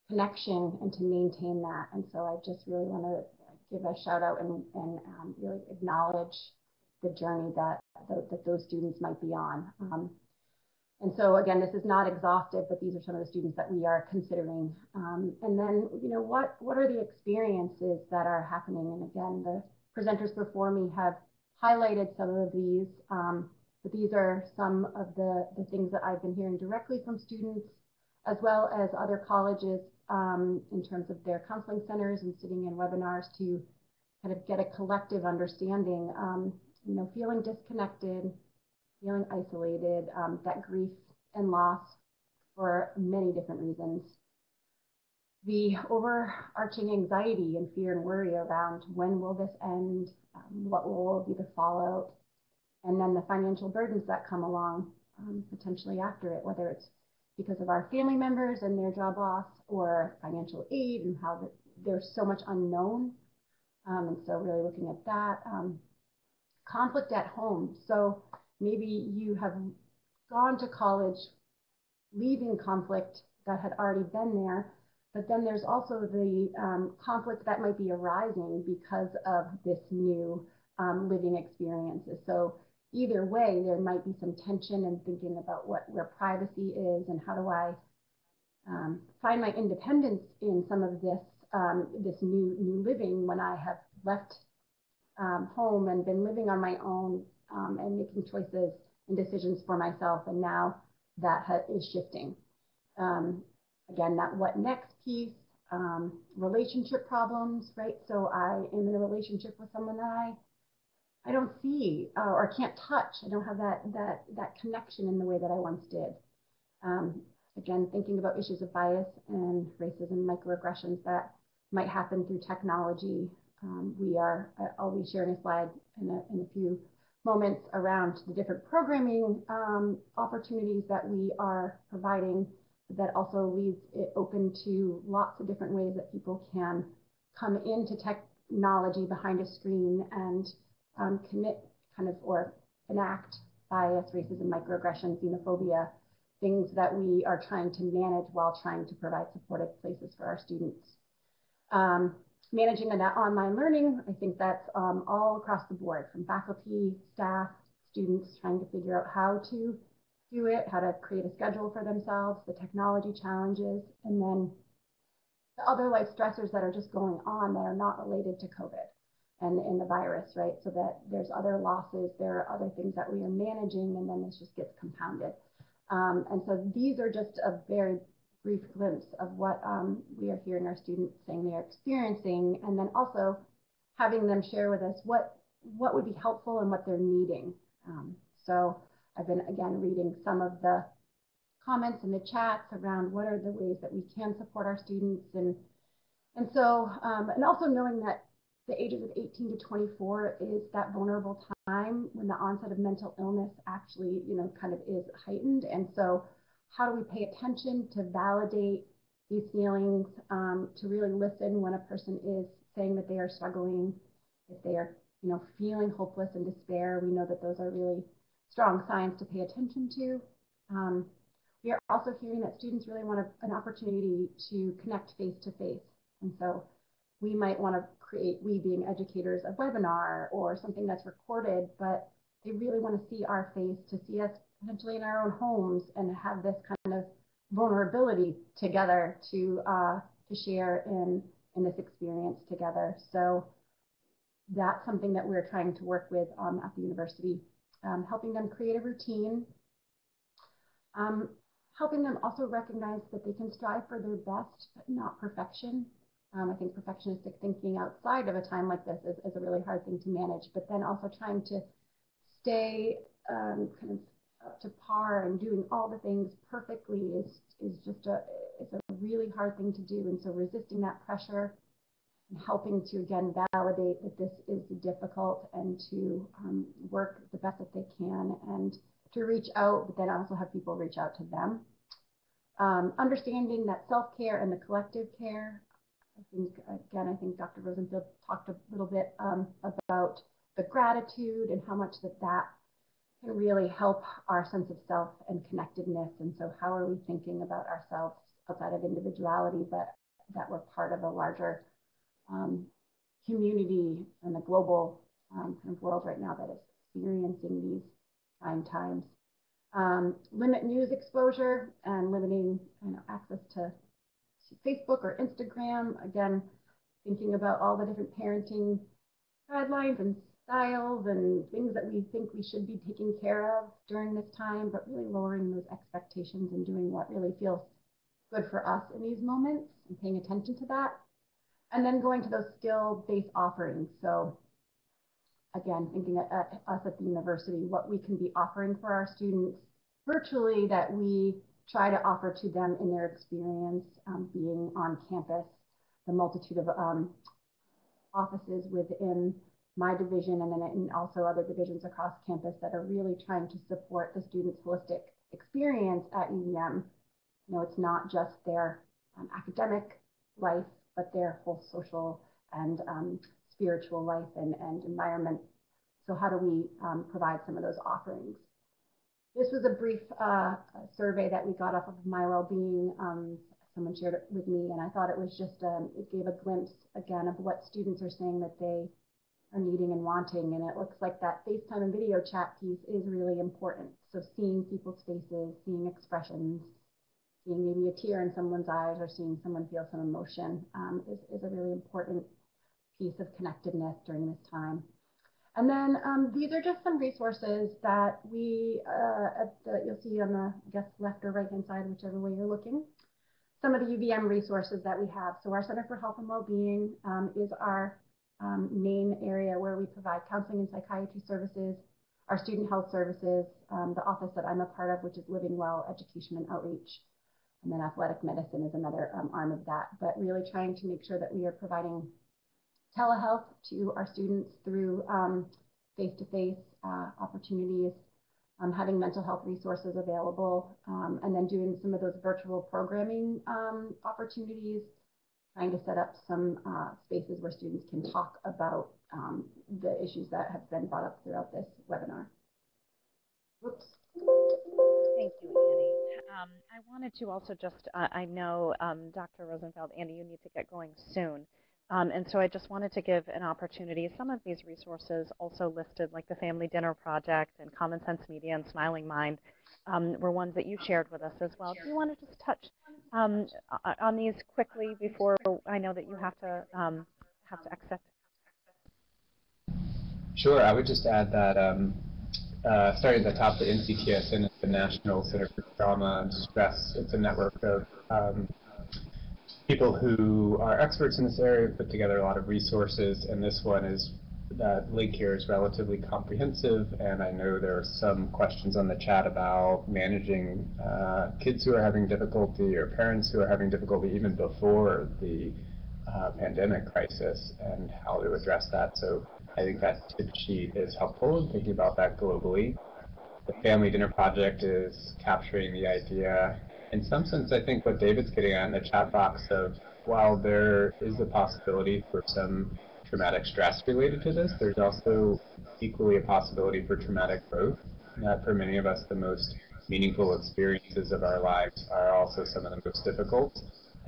connection and to maintain that. And so I just really want to give a shout out and, and um, really acknowledge the journey that, that those students might be on. Um, and so again, this is not exhaustive, but these are some of the students that we are considering. Um, and then, you know, what, what are the experiences that are happening? And again, the presenters before me have highlighted some of these, um, but these are some of the, the things that I've been hearing directly from students, as well as other colleges um, in terms of their counseling centers and sitting in webinars to kind of get a collective understanding, um, you know, feeling disconnected, feeling isolated, um, that grief and loss for many different reasons. The overarching anxiety and fear and worry around when will this end, um, what will be the fallout, and then the financial burdens that come along um, potentially after it, whether it's because of our family members and their job loss or financial aid and how the, there's so much unknown. Um, and so really looking at that. Um, conflict at home. So maybe you have gone to college leaving conflict that had already been there, but then there's also the um, conflict that might be arising because of this new um, living experiences. So either way, there might be some tension and thinking about what where privacy is and how do I um, find my independence in some of this um, this new new living when I have left um, home and been living on my own um, and making choices and decisions for myself. And now that is shifting. Um, again, that what next piece, um, relationship problems, right? So I am in a relationship with someone that I I don't see uh, or can't touch. I don't have that that that connection in the way that I once did. Um, again, thinking about issues of bias and racism, microaggressions that might happen through technology. Um, we are, I'll be sharing a slide in a, in a few moments around the different programming um, opportunities that we are providing that also leaves it open to lots of different ways that people can come into technology behind a screen and um, commit kind of or enact bias, racism, microaggression, xenophobia, things that we are trying to manage while trying to provide supportive places for our students. Um, managing that online learning, I think that's um, all across the board from faculty, staff, students trying to figure out how to do it, how to create a schedule for themselves, the technology challenges, and then the other life stressors that are just going on that are not related to COVID and, and the virus, right? So that there's other losses, there are other things that we are managing, and then this just gets compounded. Um, and so these are just a very brief glimpse of what um, we are hearing our students saying they are experiencing, and then also having them share with us what what would be helpful and what they're needing. Um, so I've been again reading some of the comments in the chats around what are the ways that we can support our students and and so um, and also knowing that the ages of 18 to 24 is that vulnerable time when the onset of mental illness actually you know kind of is heightened and so how do we pay attention to validate these feelings um, to really listen when a person is saying that they are struggling if they are you know feeling hopeless and despair we know that those are really strong signs to pay attention to um, we are also hearing that students really want a, an opportunity to connect face to face. And so we might want to create, we being educators, a webinar or something that's recorded, but they really want to see our face, to see us potentially in our own homes and have this kind of vulnerability together to uh, to share in in this experience together. So that's something that we're trying to work with um, at the university, um, helping them create a routine. Um, helping them also recognize that they can strive for their best, but not perfection. Um, I think perfectionistic thinking outside of a time like this is, is, a really hard thing to manage, but then also trying to stay um, kind of up to par and doing all the things perfectly is, is just a, it's a really hard thing to do. And so resisting that pressure and helping to again validate that this is difficult and to um, work the best that they can and to reach out, but then also have people reach out to them. Um, understanding that self-care and the collective care. I think, again, I think Dr. Rosenfeld talked a little bit um, about the gratitude and how much that that can really help our sense of self and connectedness. And so how are we thinking about ourselves outside of individuality, but that we're part of a larger um, community and the global um, kind of world right now that is experiencing these trying times. Um, limit news exposure and limiting you know, access to Facebook or Instagram. Again, thinking about all the different parenting guidelines and styles and things that we think we should be taking care of during this time, but really lowering those expectations and doing what really feels good for us in these moments and paying attention to that. And then going to those skill-based offerings. So again, thinking at, at, us at the university, what we can be offering for our students virtually that we try to offer to them in their experience um, being on campus, the multitude of um, offices within my division and then in also other divisions across campus that are really trying to support the students' holistic experience at UVM. You know, it's not just their um, academic life, but their whole social and um, spiritual life and, and environment. So how do we um, provide some of those offerings? This was a brief uh, survey that we got off of My Wellbeing. Um, someone shared it with me, and I thought it was just, um, it gave a glimpse again of what students are saying that they are needing and wanting. And it looks like that FaceTime and video chat piece is really important. So seeing people's faces, seeing expressions, seeing maybe a tear in someone's eyes or seeing someone feel some emotion um, is, is a really important piece of connectedness during this time. And then um, these are just some resources that we, uh, the, you'll see on the, I guess, left or right hand side, whichever way you're looking, some of the UVM resources that we have. So our Center for Health and Wellbeing um, is our um, main area where we provide counseling and psychiatry services, our student health services, um, the office that I'm a part of, which is Living Well Education and Outreach, and then athletic medicine is another um, arm of that. But really trying to make sure that we are providing telehealth to our students through um, face-to-face uh, opportunities, um, having mental health resources available, um, and then doing some of those virtual programming um, opportunities, trying to set up some uh, spaces where students can talk about um, the issues that have been brought up throughout this webinar. Whoops. Thank you, Annie. Um, I wanted to also just, uh, I know um, Dr. Rosenfeld, Annie, you need to get going soon. Um, and so I just wanted to give an opportunity. Some of these resources also listed, like the Family Dinner Project and Common Sense Media and Smiling Mind, um, were ones that you shared with us as well. Do you want to just touch um, on these quickly before I know that you have to um, have to exit? Sure. I would just add that um, uh, starting at the top, the NCTSN is the National Center for Trauma and Stress. It's a network of um, people who are experts in this area, put together a lot of resources, and this one is that link here is relatively comprehensive, and I know there are some questions on the chat about managing uh, kids who are having difficulty or parents who are having difficulty even before the uh, pandemic crisis and how to address that. So I think that tip sheet is helpful in thinking about that globally. The Family Dinner Project is capturing the idea. In some sense, I think what David's getting at in the chat box of while there is a possibility for some traumatic stress related to this, there's also equally a possibility for traumatic growth. That for many of us, the most meaningful experiences of our lives are also some of the most difficult,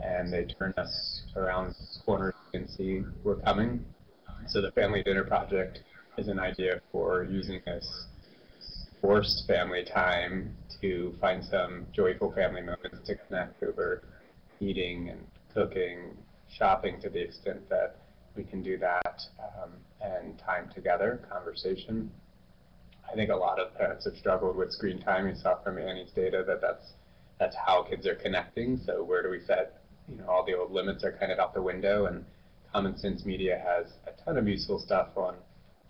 and they turn us around corners and see we're coming so the Family Dinner Project is an idea for using this forced family time to find some joyful family moments to connect over eating and cooking, shopping to the extent that we can do that, um, and time together, conversation. I think a lot of parents have struggled with screen time. You saw from Annie's data that that's that's how kids are connecting. So where do we set? You know, all the old limits are kind of out the window, and Common Sense Media has a ton of useful stuff on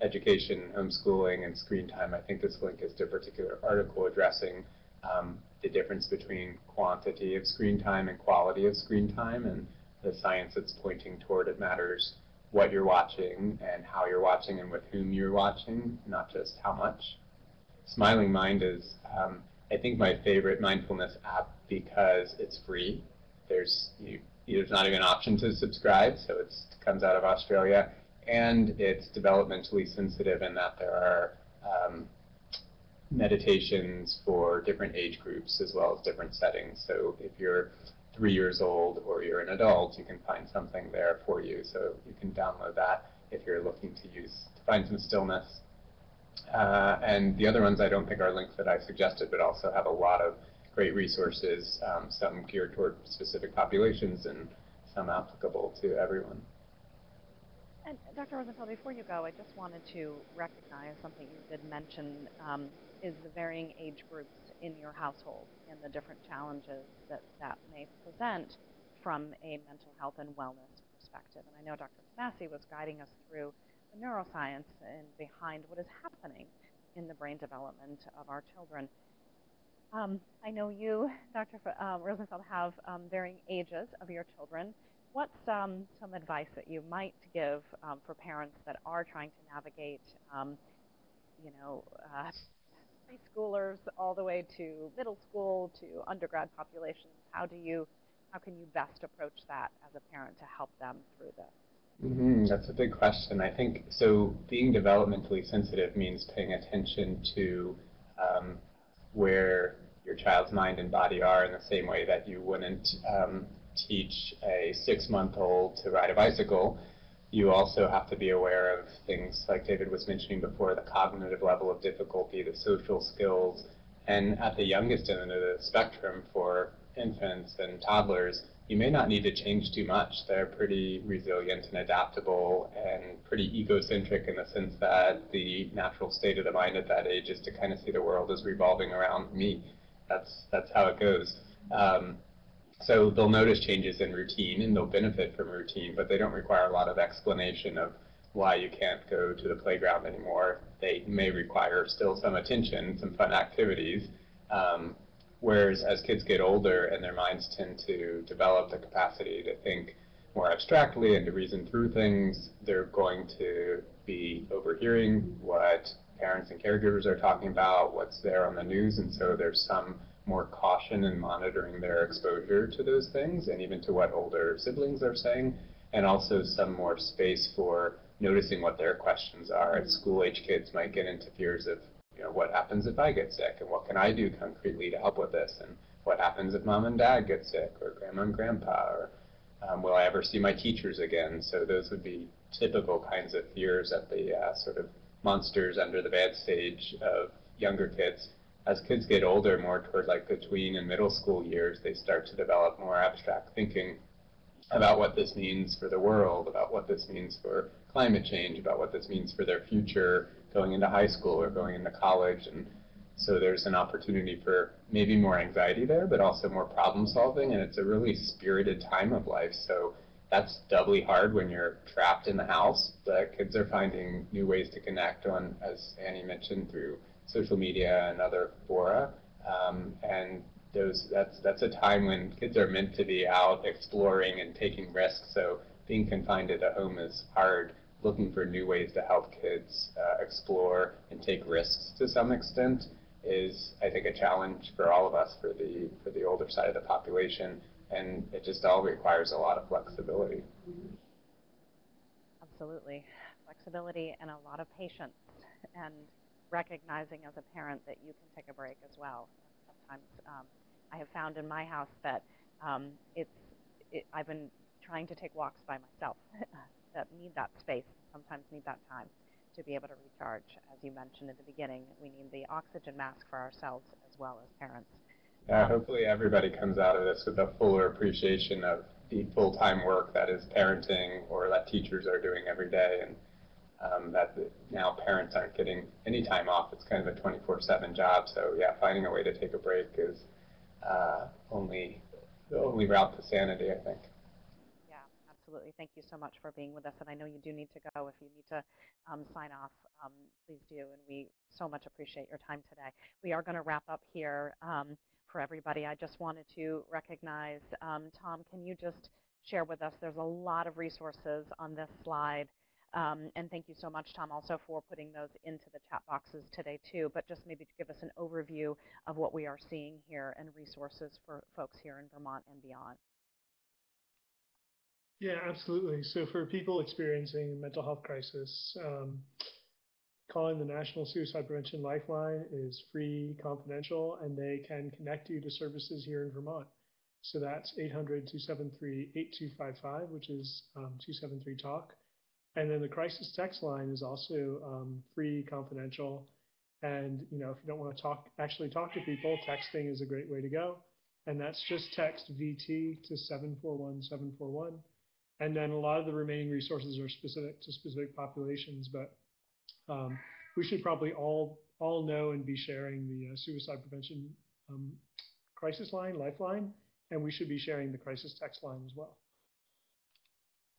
education, homeschooling, and screen time. I think this link is to a particular article addressing um, the difference between quantity of screen time and quality of screen time, and the science that's pointing toward it matters what you're watching and how you're watching and with whom you're watching, not just how much. Smiling Mind is, um, I think, my favorite mindfulness app because it's free. There's you, there's not even an option to subscribe, so it comes out of Australia, and it's developmentally sensitive in that there are um, meditations for different age groups as well as different settings. So if you're three years old or you're an adult, you can find something there for you. So you can download that if you're looking to use to find some stillness. Uh, and the other ones I don't think are links that I suggested, but also have a lot of great resources, um, some geared toward specific populations and some applicable to everyone. And Dr. Rosenfeld, before you go, I just wanted to recognize something you did mention um, is the varying age groups in your household and the different challenges that that may present from a mental health and wellness perspective. And I know Dr. Massey was guiding us through the neuroscience and behind what is happening in the brain development of our children. Um, I know you, Dr. Uh, Rosenfeld, have um, varying ages of your children. What's um, some advice that you might give um, for parents that are trying to navigate, um, you know, uh, preschoolers all the way to middle school to undergrad populations? How do you, how can you best approach that as a parent to help them through this? Mm-hmm, that's a big question. I think so. Being developmentally sensitive means paying attention to um, where your child's mind and body are in the same way that you wouldn't um, teach a six-month-old to ride a bicycle. You also have to be aware of things like David was mentioning before, the cognitive level of difficulty, the social skills, and at the youngest end of the spectrum for infants and toddlers, you may not need to change too much. They're pretty resilient and adaptable and pretty egocentric in the sense that the natural state of the mind at that age is to kind of see the world as revolving around me that's that's how it goes. Um, so they'll notice changes in routine and they'll benefit from routine, but they don't require a lot of explanation of why you can't go to the playground anymore. They may require still some attention, some fun activities. Um, whereas as kids get older and their minds tend to develop the capacity to think more abstractly and to reason through things, they're going to be overhearing what parents and caregivers are talking about, what's there on the news, and so there's some more caution in monitoring their exposure to those things and even to what older siblings are saying, and also some more space for noticing what their questions are. School age kids might get into fears of you know, what happens if I get sick, and what can I do concretely to help with this, and what happens if mom and dad get sick, or grandma and grandpa, or um, will I ever see my teachers again? So those would be typical kinds of fears at the uh, sort of monsters under the bed stage of younger kids. As kids get older, more toward like the tween and middle school years, they start to develop more abstract thinking about what this means for the world, about what this means for climate change, about what this means for their future going into high school or going into college. And so there's an opportunity for maybe more anxiety there, but also more problem solving. And it's a really spirited time of life. So that's doubly hard when you're trapped in the house. But kids are finding new ways to connect on, as Annie mentioned, through social media and other fora. Um, and those that's that's a time when kids are meant to be out exploring and taking risks. So being confined at a home is hard. Looking for new ways to help kids uh, explore and take risks to some extent is, I think, a challenge for all of us for the for the older side of the population, and it just all requires a lot of flexibility. Absolutely, flexibility and a lot of patience, and recognizing as a parent that you can take a break as well. Sometimes um, I have found in my house that um, it's it, I've been trying to take walks by myself that need that space, sometimes need that time to be able to recharge. As you mentioned at the beginning, we need the oxygen mask for ourselves as well as parents. Yeah, hopefully everybody comes out of this with a fuller appreciation of the full-time work that is parenting or that teachers are doing every day and um, that the, now parents aren't getting any time off. It's kind of a 24-7 job. So yeah, finding a way to take a break is uh, only the only route to sanity, I think. Yeah, absolutely. Thank you so much for being with us. And I know you do need to go. If you need to um, sign off, um, please do. And we so much appreciate your time today. We are going to wrap up here um, for everybody. I just wanted to recognize, um, Tom, can you just share with us? There's a lot of resources on this slide. Um, and thank you so much, Tom, also for putting those into the chat boxes today, too. But just maybe to give us an overview of what we are seeing here and resources for folks here in Vermont and beyond. Yeah, absolutely. So for people experiencing a mental health crisis, um, calling the National Suicide Prevention Lifeline is free, confidential, and they can connect you to services here in Vermont. So that's 800-273-8255, which is um, 273-TALK. And then the crisis text line is also um, free, confidential. And you know, if you don't want to talk, actually talk to people, texting is a great way to go. And that's just text VT to 741-741. And then a lot of the remaining resources are specific to specific populations, but um, we should probably all all know and be sharing the uh, suicide prevention um, crisis line, lifeline, and we should be sharing the crisis text line as well.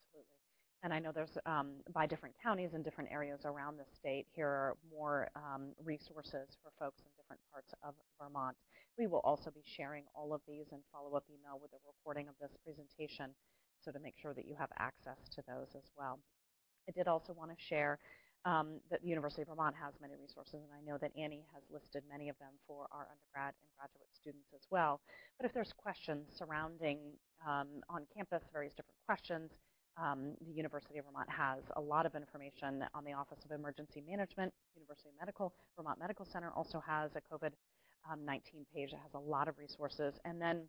Absolutely. And I know there's, um, by different counties and different areas around the state, here are more um, resources for folks in different parts of Vermont. We will also be sharing all of these in follow-up email with a recording of this presentation, so to make sure that you have access to those as well. I did also want to share um, that the University of Vermont has many resources, and I know that Annie has listed many of them for our undergrad and graduate students as well. But if there's questions surrounding um, on campus, various different questions, um, the University of Vermont has a lot of information on the Office of Emergency Management. University Medical, Vermont Medical Center also has a COVID-19 um, page that has a lot of resources. And then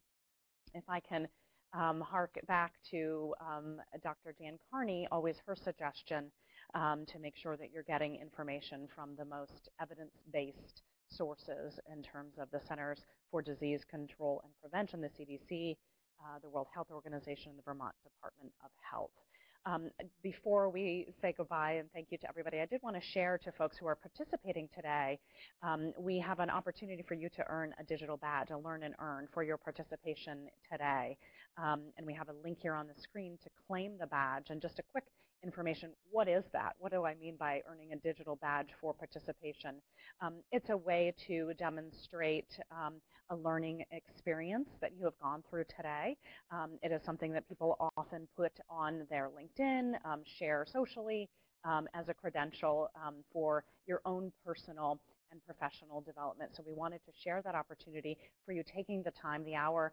if I can um, hark back to um, Dr. Jan Carney, always her suggestion um, to make sure that you're getting information from the most evidence-based sources in terms of the Centers for Disease Control and Prevention, the CDC, uh, the World Health Organization, and the Vermont Department of Health. Um, before we say goodbye and thank you to everybody, I did want to share to folks who are participating today, um, we have an opportunity for you to earn a digital badge, a learn and earn for your participation today. Um, and we have a link here on the screen to claim the badge. And just a quick information, what is that? What do I mean by earning a digital badge for participation? Um, it's a way to demonstrate um, a learning experience that you have gone through today. Um, it is something that people often put on their LinkedIn, um, share socially um, as a credential um, for your own personal and professional development. So we wanted to share that opportunity for you taking the time, the hour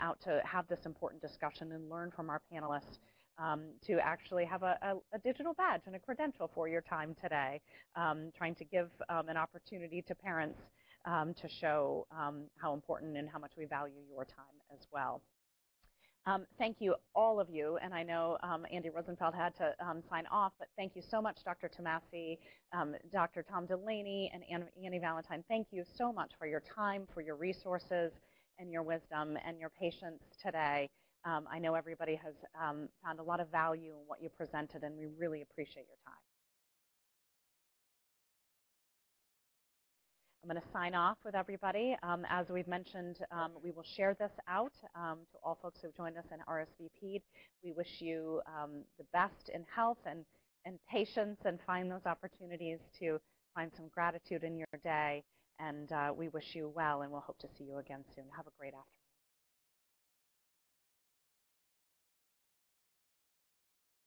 out to have this important discussion and learn from our panelists um, to actually have a, a, a, digital badge and a credential for your time today, um, trying to give um, an opportunity to parents um, to show um, how important and how much we value your time as well. Um, thank you, all of you, and I know um, Andy Rosenfeld had to um, sign off, but thank you so much, Dr. Tomasi, Dr. Tom Delaney, and Annie Valentine. Thank you so much for your time, for your resources, and your wisdom, and your patience today. Um, I know everybody has um, found a lot of value in what you presented, and we really appreciate your time. I'm going to sign off with everybody. Um, as we've mentioned, um, we will share this out um, to all folks who've joined us in RSVP'd. We wish you um, the best in health and, and patience and find those opportunities to find some gratitude in your day. And uh, we wish you well, and we'll hope to see you again soon. Have a great afternoon.